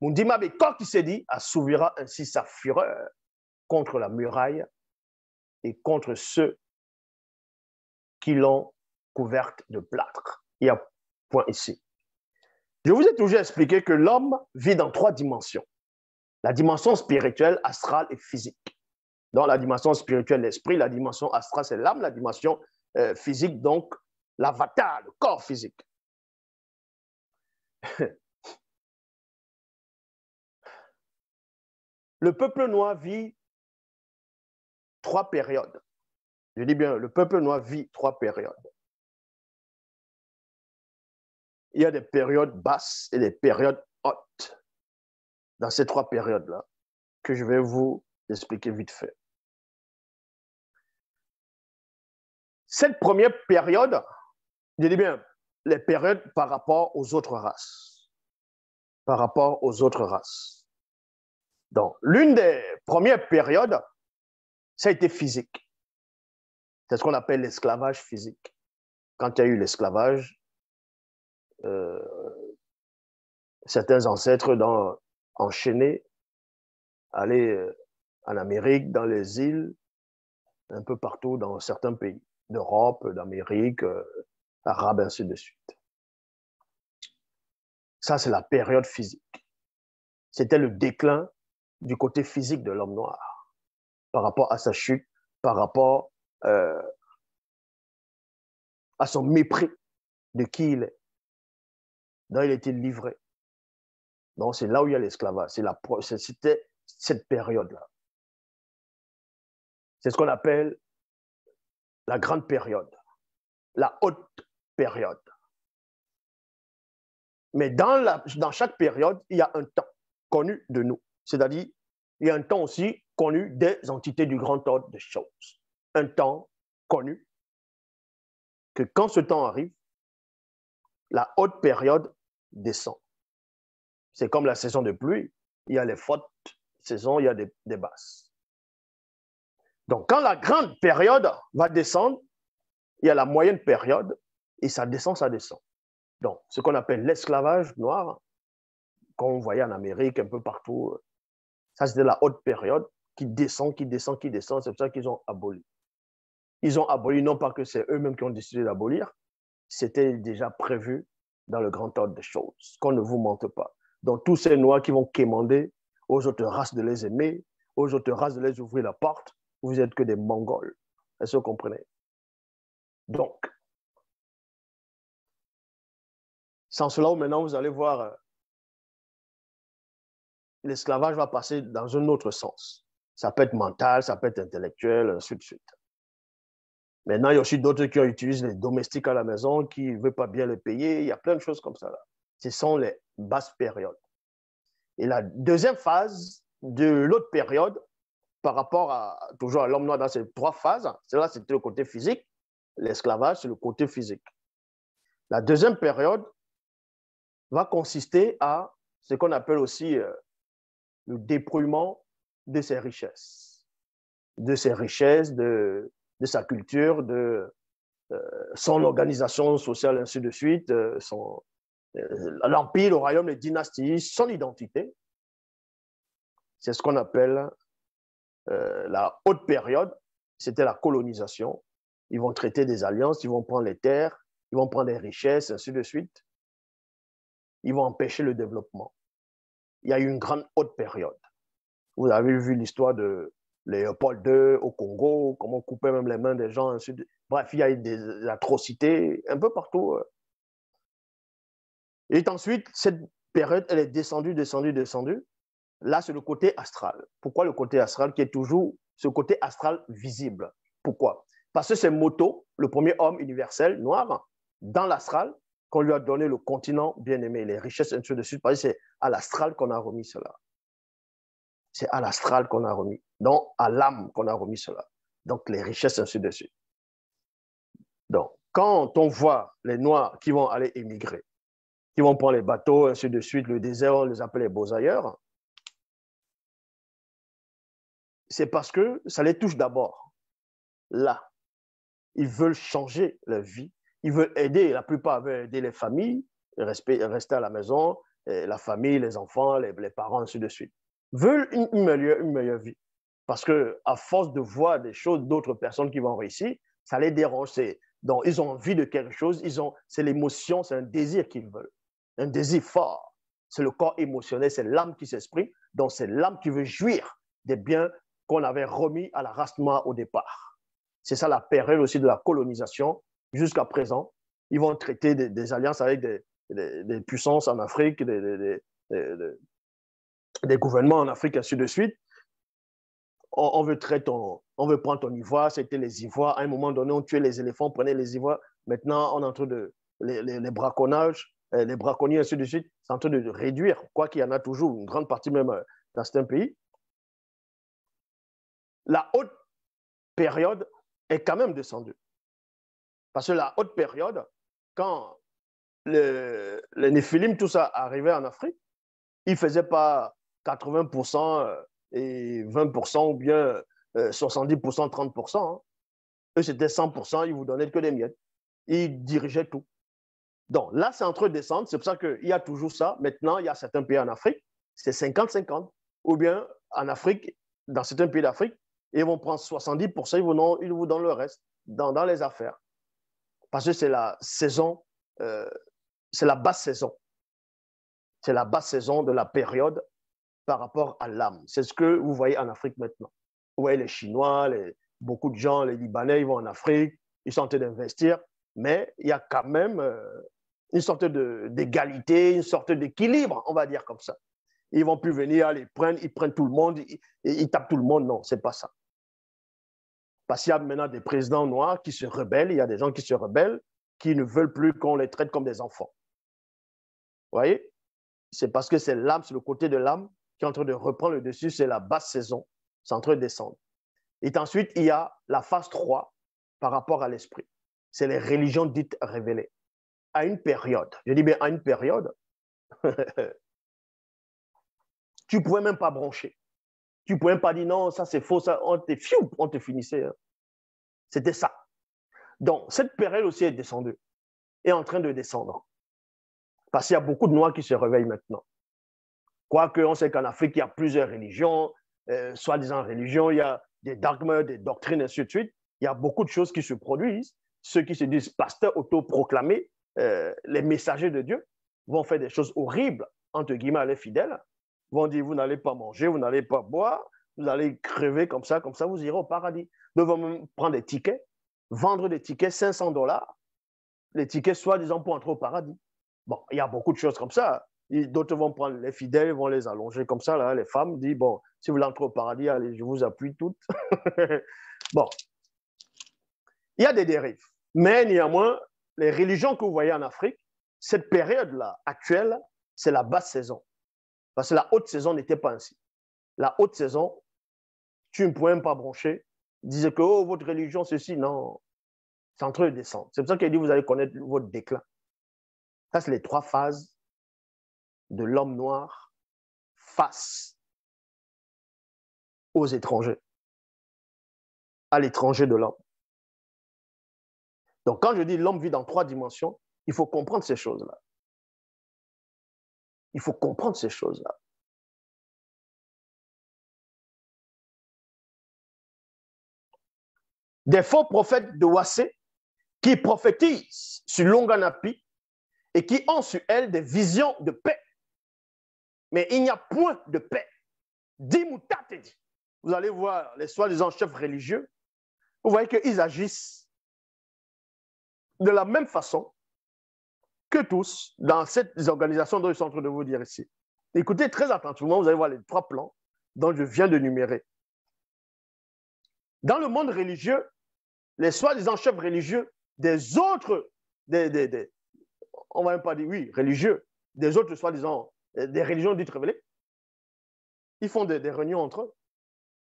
Mundima quand il s'est dit, assouvira ainsi sa fureur contre la muraille et contre ceux qui l'ont couverte de plâtre. Il y a point ici. Je vous ai toujours expliqué que l'homme vit dans trois dimensions. La dimension spirituelle, astrale et physique. Dans la dimension spirituelle, l'esprit, la dimension astrale, c'est l'âme, la dimension euh, physique, donc l'avatar, le corps physique. le peuple noir vit trois périodes. Je dis bien, le peuple noir vit trois périodes. Il y a des périodes basses et des périodes hautes dans ces trois périodes-là que je vais vous expliquer vite fait. Cette première période, je dis bien, les périodes par rapport aux autres races. Par rapport aux autres races. Donc, l'une des premières périodes, ça a été physique. C'est ce qu'on appelle l'esclavage physique. Quand il y a eu l'esclavage, euh, certains ancêtres enchaînés allaient euh, en Amérique, dans les îles, un peu partout dans certains pays d'Europe, d'Amérique, euh, arabe, ainsi de suite. Ça, c'est la période physique. C'était le déclin du côté physique de l'homme noir par rapport à sa chute, par rapport euh, à son mépris de qui il est, dont il était livré. Donc, c'est là où il y a l'esclavage. C'était cette période-là. C'est ce qu'on appelle la grande période, la haute période. Mais dans, dans chaque période, il y a un temps connu de nous. C'est-à-dire, il y a un temps aussi connu des entités du grand ordre des choses. Un temps connu que quand ce temps arrive, la haute période descend. C'est comme la saison de pluie. Il y a les fortes saisons, il y a des, des basses. Donc, quand la grande période va descendre, il y a la moyenne période et ça descend, ça descend. Donc, ce qu'on appelle l'esclavage noir, qu'on voyait en Amérique, un peu partout, ça c'était la haute période qui descend, qui descend, qui descend. C'est pour ça qu'ils ont aboli. Ils ont aboli non pas que c'est eux-mêmes qui ont décidé d'abolir, c'était déjà prévu dans le grand ordre des choses, qu'on ne vous mente pas. Donc, tous ces Noirs qui vont quémander aux autres races de les aimer, aux autres races de les ouvrir la porte, vous êtes que des Mongols. Est-ce que vous comprenez? Donc, sans cela, maintenant, vous allez voir, euh, l'esclavage va passer dans un autre sens. Ça peut être mental, ça peut être intellectuel, ainsi de suite. Maintenant, il y a aussi d'autres qui utilisent les domestiques à la maison, qui ne veulent pas bien les payer. Il y a plein de choses comme ça. Là. Ce sont les basses périodes. Et la deuxième phase de l'autre période, par rapport à toujours à l'homme noir dans ces trois phases, cela c'était le côté physique, l'esclavage c'est le côté physique. La deuxième période va consister à ce qu'on appelle aussi euh, le dépouillement de ses richesses, de ses richesses, de, sa culture, de euh, son organisation sociale, ainsi de suite, euh, euh, l'empire, le royaume, les dynasties, son identité. C'est ce qu'on appelle la haute période. C'était la colonisation. Ils vont traiter des alliances, ils vont prendre les terres, ils vont prendre les richesses, ainsi de suite. Ils vont empêcher le développement. Il y a eu une grande haute période. Vous avez vu l'histoire de Léopold II au Congo, comment on coupait même les mains des gens. Bref, il y a eu des atrocités un peu partout. Et ensuite, cette période, elle est descendue, descendue, descendue. Là, c'est le côté astral. Pourquoi le côté astral qui est toujours ce côté astral visible? Pourquoi? Parce que c'est Moto, le premier homme universel noir, dans l'astral, qu'on lui a donné le continent bien-aimé, les richesses, ainsi de suite. Parce que c'est à l'astral qu'on a remis cela c'est à l'astral qu'on a remis, donc à l'âme qu'on a remis cela. Donc les richesses, ainsi de suite. Donc, quand on voit les Noirs qui vont aller émigrer, qui vont prendre les bateaux, ainsi de suite, le désert, on les appelle les beaux ailleurs, c'est parce que ça les touche d'abord. Là, ils veulent changer leur vie, ils veulent aider, la plupart veulent aider les familles, rester à la maison, la famille, les enfants, les, parents, ainsi de suite veulent une, meilleure, une meilleure vie. Parce que à force de voir des choses d'autres personnes qui vont réussir, ça les dérange. Donc, ils ont envie de quelque chose, c'est l'émotion, c'est un désir qu'ils veulent, un désir fort. C'est le corps émotionnel, c'est l'âme qui s'exprime. Donc, c'est l'âme qui veut jouir des biens qu'on avait remis à la race au départ. C'est ça la période aussi de la colonisation jusqu'à présent. Ils vont traiter des, alliances avec des, puissances en Afrique, des, gouvernements en Afrique, ainsi de suite. On, veut traiter on veut prendre ton ivoire, c'était les ivoires. À un moment donné, on tuait les éléphants, on prenait les ivoires. Maintenant, on est en train de. Les, les, braconnages, euh, les braconniers, ainsi de suite, c'est en train de réduire, quoi qu'il y en a toujours, une grande partie même euh, dans certains pays. La haute période est quand même descendue. Parce que la haute période, quand les, Néphilim, tout ça arrivait en Afrique, ils ne faisaient pas 80% euh, et 20% ou bien 70%, euh, 30%. Hein. Eux, c'était 100%, ils vous donnaient que des miettes. Ils dirigeaient tout. Donc là, c'est en train de descendre. C'est pour ça qu'il y a toujours ça. Maintenant, il y a certains pays en Afrique, c'est 50-50. Ou bien en Afrique, dans certains pays d'Afrique, ils vont prendre 70%, ils vous, donnent le reste dans les affaires. Parce que c'est la saison, euh, c'est la basse saison. C'est la basse saison de la période par rapport à l'âme. C'est ce que vous voyez en Afrique maintenant. Vous voyez les Chinois, beaucoup de gens, les Libanais, ils vont en Afrique, ils sont en train d'investir, mais il y a quand même euh, une sorte d'égalité, une sorte d'équilibre, on va dire comme ça. Ils ne vont plus venir, ils prennent, ils prennent tout le monde, ils, ils tapent tout le monde. Non, ce n'est pas ça. Parce qu'il y a maintenant des présidents noirs qui se rebellent, il y a des gens qui se rebellent, qui ne veulent plus qu'on les traite comme des enfants. Vous voyez? C'est parce que c'est l'âme, c'est le côté de l'âme qui est en train de reprendre le dessus, c'est la basse saison, c'est en train de descendre. Et ensuite, il y a la phase 3 par rapport à l'esprit. C'est les religions dites révélées. À une période, je dis bien à une période, tu ne pouvais même pas brancher. Tu ne pouvais pas dire non, ça c'est faux, ça, on te, finissait. Hein. C'était ça. Donc, cette période aussi est descendue, est en train de descendre. Parce qu'il y a beaucoup de Noirs qui se réveillent maintenant. Quoique, on sait qu'en Afrique, il y a plusieurs religions, euh, soi-disant religions, il y a des dogmes, des doctrines, ainsi de suite. Il y a beaucoup de choses qui se produisent. ceux qui se disent pasteurs autoproclamés, euh, les messagers de Dieu, vont faire des choses horribles, entre guillemets, à les fidèles, vont dire, vous n'allez pas manger, vous n'allez pas boire, vous allez crever comme ça, comme ça, vous irez au paradis. Vont même prendre des tickets, vendre des tickets 500 dollars, les tickets soi-disant pour entrer au paradis. Bon, il y a beaucoup de choses comme ça. D'autres vont prendre les fidèles, vont les allonger comme ça. Là, les femmes disent, bon, si vous voulez entrer au paradis, allez, je vous appuie toutes. bon, il y a des dérives. Mais néanmoins, les religions que vous voyez en Afrique, cette période-là, actuelle, c'est la basse saison. Parce que la haute saison n'était pas ainsi. La haute saison, tu ne pouvais même pas broncher. Disait que oh, votre religion, ceci, non. C'est en train de descendre. C'est pour ça qu'il dit vous allez connaître votre déclin. Ça, c'est les trois phases de l'homme noir face aux étrangers, à l'étranger de l'homme. Donc, quand je dis l'homme vit dans trois dimensions, il faut comprendre ces choses-là. Il faut comprendre ces choses-là. Des faux prophètes de Wassé qui prophétisent sur Longanapi et qui ont sur elles des visions de paix. Mais il n'y a point de paix. Dimutatedi. Vous allez voir les soi-disant chefs religieux. Vous voyez qu'ils agissent de la même façon que tous dans cette organisation dont je suis en train de vous dire ici. Écoutez très attentivement, vous allez voir les trois plans dont je viens de numérer. Dans le monde religieux, les soi-disant chefs religieux des autres, des, des, on ne va même pas dire oui, religieux, des autres soi-disant, euh, des religions dites révélées, ils font des, des réunions entre eux.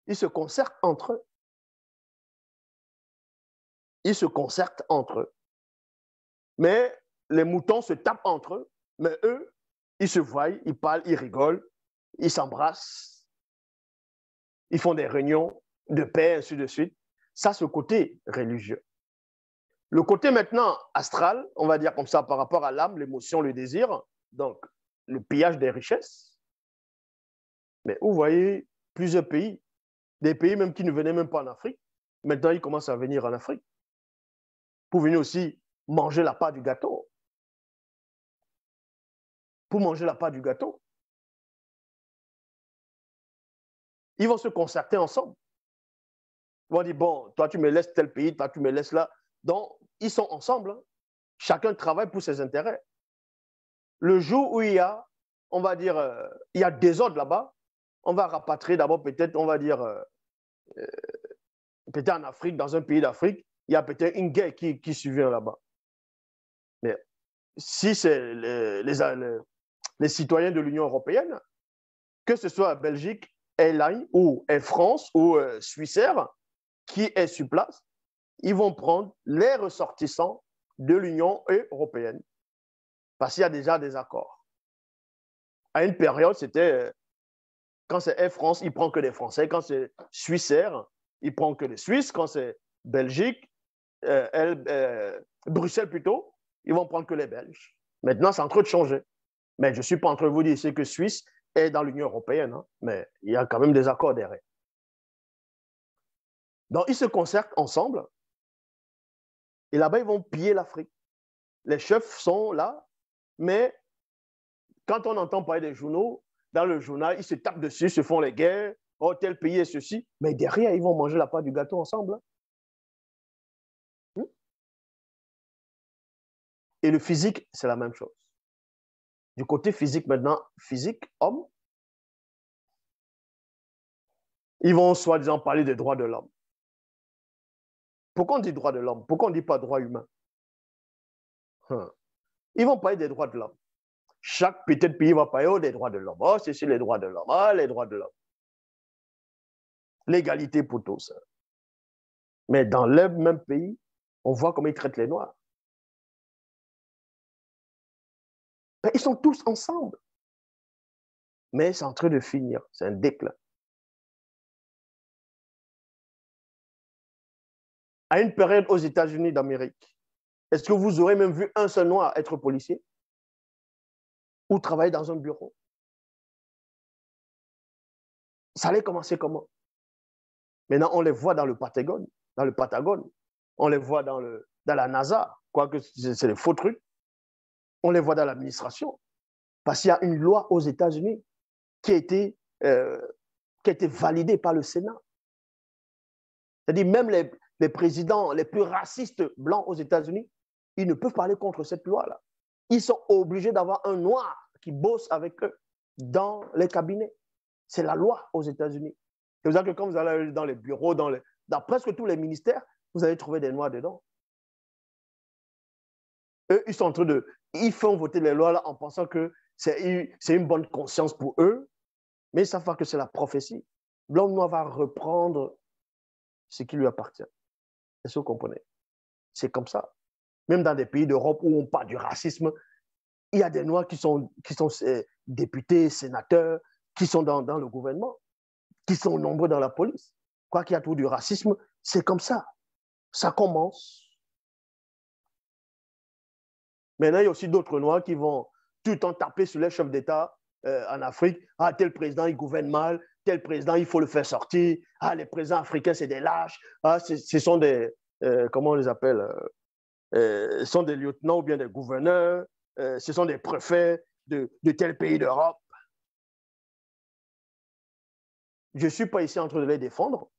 Ils se concertent entre eux. Ils se concertent entre eux. Mais les moutons se tapent entre eux, mais eux, ils se voient, ils parlent, ils rigolent, ils s'embrassent, ils font des réunions de paix, ainsi de suite. Ça, c'est le côté religieux. Le côté maintenant astral, on va dire comme ça, par rapport à l'âme, l'émotion, le désir, donc le pillage des richesses. Mais vous voyez plusieurs pays, des pays même qui ne venaient même pas en Afrique, maintenant ils commencent à venir en Afrique pour venir aussi manger la part du gâteau. Pour manger la part du gâteau. Ils vont se concerter ensemble. Ils vont dire, bon, toi tu me laisses tel pays, toi tu me laisses là. Donc, ils sont ensemble. Hein. Chacun travaille pour ses intérêts. Le jour où il y a, on va dire, euh, il y a désordre là-bas, on va rapatrier d'abord peut-être, on va dire, euh, euh, peut-être en Afrique, dans un pays d'Afrique, il y a peut-être une guerre qui, qui survient là-bas. Mais si c'est les, les, les, citoyens de l'Union européenne, que ce soit Belgique, Airline ou Air France ou Suissair qui est sur place, ils vont prendre les ressortissants de l'Union européenne. Parce qu'il y a déjà des accords. À une période, c'était euh, quand c'est Air France, il prend que des Français. Quand c'est Suissair, il prend que des Suisses. Quand c'est Belgique, euh, euh, Bruxelles plutôt, ils vont prendre que les Belges. Maintenant, c'est en train de changer. Mais je ne suis pas en train de vous dire ici que Suisse est dans l'Union européenne, hein. mais il y a quand même des accords derrière. Donc, ils se concertent ensemble et là-bas, ils vont piller l'Afrique. Les chefs sont là, mais quand on entend parler des journaux, dans le journal, ils se tapent dessus, se font les guerres. Oh, tel pays est ceci. Mais derrière, ils vont manger la part du gâteau ensemble. Hein. Hmm? Et le physique, c'est la même chose. Du côté physique maintenant, physique, homme, ils vont soi-disant parler des droits de l'homme. Pourquoi on dit droit de l'homme? Pourquoi on ne dit pas droit humain hein. Ils vont parler des droits de l'homme. Chaque petit pays va parler oh, des droits de l'homme. Oh, c'est les droits de l'homme. Ah, les droits de l'homme. L'égalité pour tous. Mais dans le même pays, on voit comment ils traitent les Noirs. Ils sont tous ensemble. Mais c'est en train de finir. C'est un déclin. à une période aux États-Unis d'Amérique, est-ce que vous aurez même vu un seul noir être policier ou travailler dans un bureau? Ça allait commencer comment? Maintenant, on les voit dans le Patagone, dans le. On les voit dans le, dans la NASA, quoique c'est des faux trucs. On les voit dans l'administration. Parce qu'il y a une loi aux États-Unis qui, a été, euh, qui a été validée par le Sénat. C'est-à-dire même les, les présidents les plus racistes blancs aux États-Unis, ils ne peuvent pas aller contre cette loi-là. Ils sont obligés d'avoir un noir qui bosse avec eux dans les cabinets. C'est la loi aux États-Unis. C'est pour ça que quand vous allez dans les bureaux, dans, dans presque tous les ministères, vous allez trouver des noirs dedans. Eux, ils sont en train de. Ils font voter les lois là en pensant que c'est une bonne conscience pour eux, mais ils savent que c'est la prophétie. L'homme noir va reprendre ce qui lui appartient. Est-ce que vous comprenez? C'est comme ça. Même dans des pays d'Europe où on parle du racisme, il y a des Noirs qui sont, qui sont euh, députés, sénateurs, qui sont dans, dans, le gouvernement, qui sont nombreux dans la police. Quoi qu'il y a tout du racisme, c'est comme ça. Ça commence. Maintenant, il y a aussi d'autres Noirs qui vont tout le temps taper sur les chefs d'État euh, en Afrique. Ah, tel président, il gouverne mal. Tel président, il faut le faire sortir. Ah, les présidents africains, c'est des lâches. Ah, ce sont des, euh, comment on les appelle Ce sont des lieutenants ou bien des gouverneurs. Euh, ce sont des préfets de, de tel pays d'Europe. Je ne suis pas ici en train de les défendre,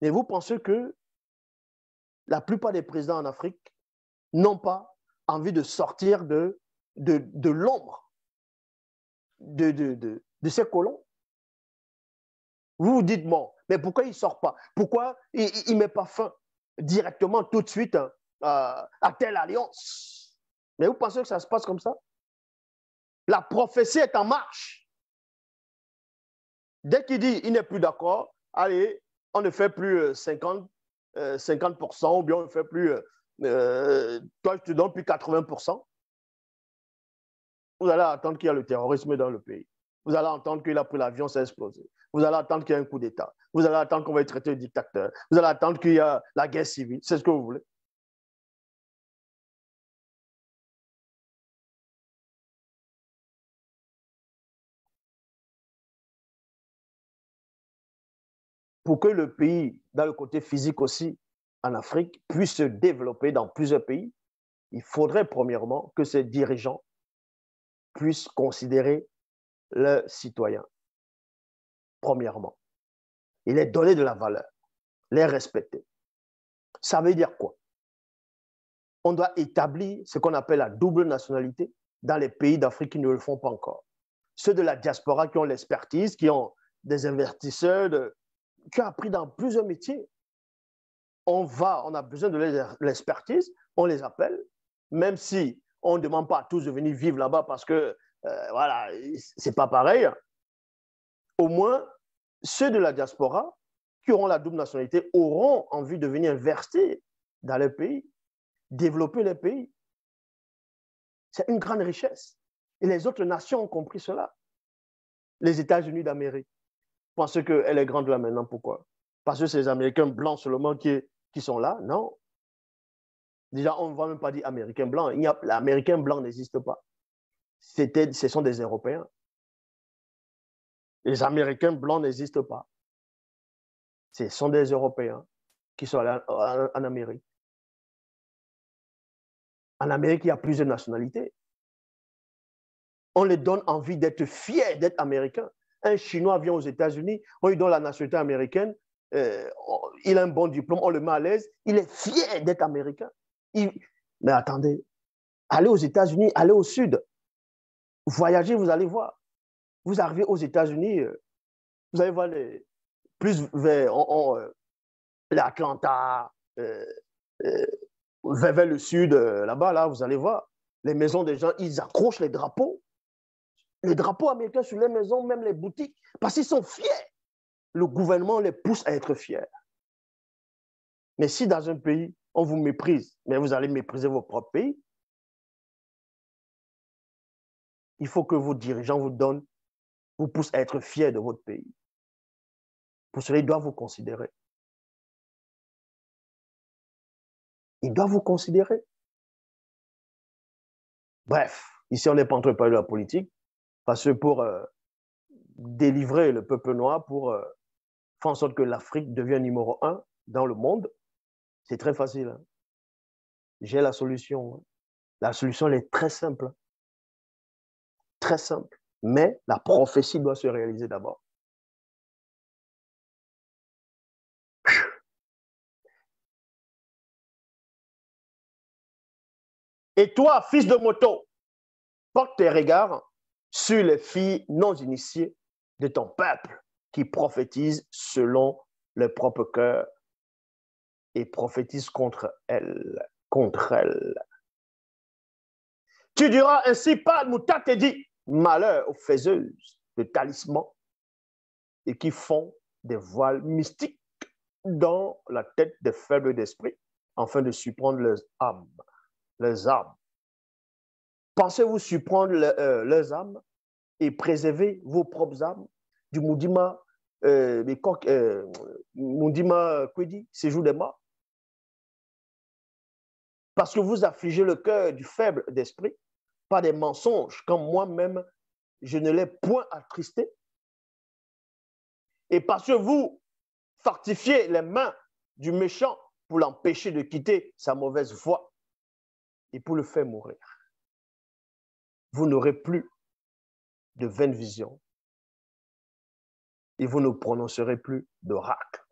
mais vous pensez que la plupart des présidents en Afrique n'ont pas envie de sortir de, de, de l'ombre de, de, de, ces colons. Vous vous dites, bon, mais pourquoi il ne sort pas? Pourquoi il ne met pas fin directement tout de suite hein, à telle alliance? Mais vous pensez que ça se passe comme ça? La prophétie est en marche. Dès qu'il dit il n'est plus d'accord, allez, on ne fait plus 50, euh, 50% euh, ou bien on ne fait plus, euh, toi je te donne plus 80%. Vous allez attendre qu'il y a le terrorisme dans le pays. Vous allez entendre qu'il a pris l'avion, ça a explosé. Vous allez attendre qu'il y ait un coup d'État. Vous allez attendre qu'on va être traité de dictateur. Vous allez attendre qu'il y a la guerre civile. C'est ce que vous voulez. pour que le pays, dans le côté physique aussi, en Afrique, puisse se développer dans plusieurs pays, il faudrait premièrement que ces dirigeants puissent considérer le citoyen. Premièrement. Il est donné de la valeur, les respecter. Ça veut dire quoi? On doit établir ce qu'on appelle la double nationalité dans les pays d'Afrique qui ne le font pas encore. Ceux de la diaspora qui ont l'expertise, qui ont des investisseurs, qui ont appris dans plusieurs métiers. On va, on a besoin de l'expertise, on les appelle, même si on ne demande pas à tous de venir vivre là-bas parce que, euh, voilà, c'est pas pareil. Au moins, ceux de la diaspora qui auront la double nationalité auront envie de venir investir dans le pays, développer le pays. C'est une grande richesse. Et les autres nations ont compris cela. Les États-Unis d'Amérique, pensez qu'elle est grande là maintenant. Pourquoi? Parce que c'est les Américains blancs seulement qui, qui sont là Non. Déjà, on ne va même pas dire Américain blanc. L'Américain blanc n'existe pas. Ce sont des Européens. Les Américains blancs n'existent pas. Ce sont des Européens qui sont là en Amérique. En Amérique, il y a plusieurs nationalités. On les donne envie d'être fiers d'être Américains un Chinois vient aux États-Unis, on lui donne la nationalité américaine, euh, il a un bon diplôme, on le met à l'aise, il est fier d'être américain. Mais attendez, allez aux États-Unis, allez au sud, voyagez, vous allez voir. Vous arrivez aux États-Unis, euh, vous allez voir les, plus vers euh, l'Atlanta, vers, le sud, là-bas, là, vous allez voir. Les maisons des gens, ils accrochent les drapeaux les drapeaux américains sur les maisons, même les boutiques, parce qu'ils sont fiers. Le gouvernement les pousse à être fiers. Mais si dans un pays, on vous méprise, mais vous allez mépriser vos propres pays, il faut que vos dirigeants vous donnent, vous poussent à être fiers de votre pays. Pour cela, ils doivent vous considérer. Ils doivent vous considérer. Bref, ici, on n'est pas parler de la politique, parce que pour euh, délivrer le peuple noir, pour euh, faire en sorte que l'Afrique devienne numéro un dans le monde, c'est très facile. Hein. J'ai la solution. La solution, est très simple. Très simple. Mais la prophétie doit se réaliser d'abord. Et toi, fils de moto, porte tes regards sur les filles non initiées de ton peuple qui prophétisent selon leur propre cœur et prophétisent contre elles, contre elles. Tu diras ainsi, pas te dit, malheur aux faiseuses de talismans et qui font des voiles mystiques dans la tête des faibles d'esprit, afin de surprendre leurs âmes. Leurs âmes. Pensez-vous surprendre euh, leurs âmes et préserver vos propres âmes du moudima, euh, euh, moudima dit, séjour des morts Parce que vous affligez le cœur du faible d'esprit par des mensonges, quand moi-même, je ne l'ai point attristé. Et parce que vous fortifiez les mains du méchant pour l'empêcher de quitter sa mauvaise voie et pour le faire mourir. Vous n'aurez plus de vaines visions et vous ne prononcerez plus d'oracle.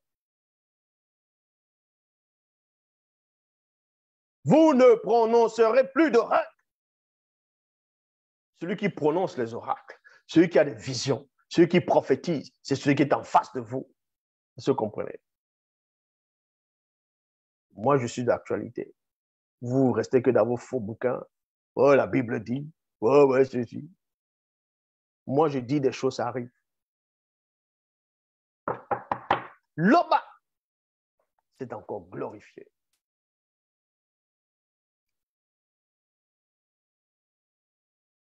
Vous ne prononcerez plus d'oracle. Celui qui prononce les oracles, celui qui a des visions, celui qui prophétise, c'est celui qui est en face de vous. Vous comprenez? Moi, je suis d'actualité. Vous restez que dans vos faux bouquins. Oh, la Bible dit. Oh, ouais, ceci. Moi, je dis des choses, ça arrive. L'Oba, c'est encore glorifié.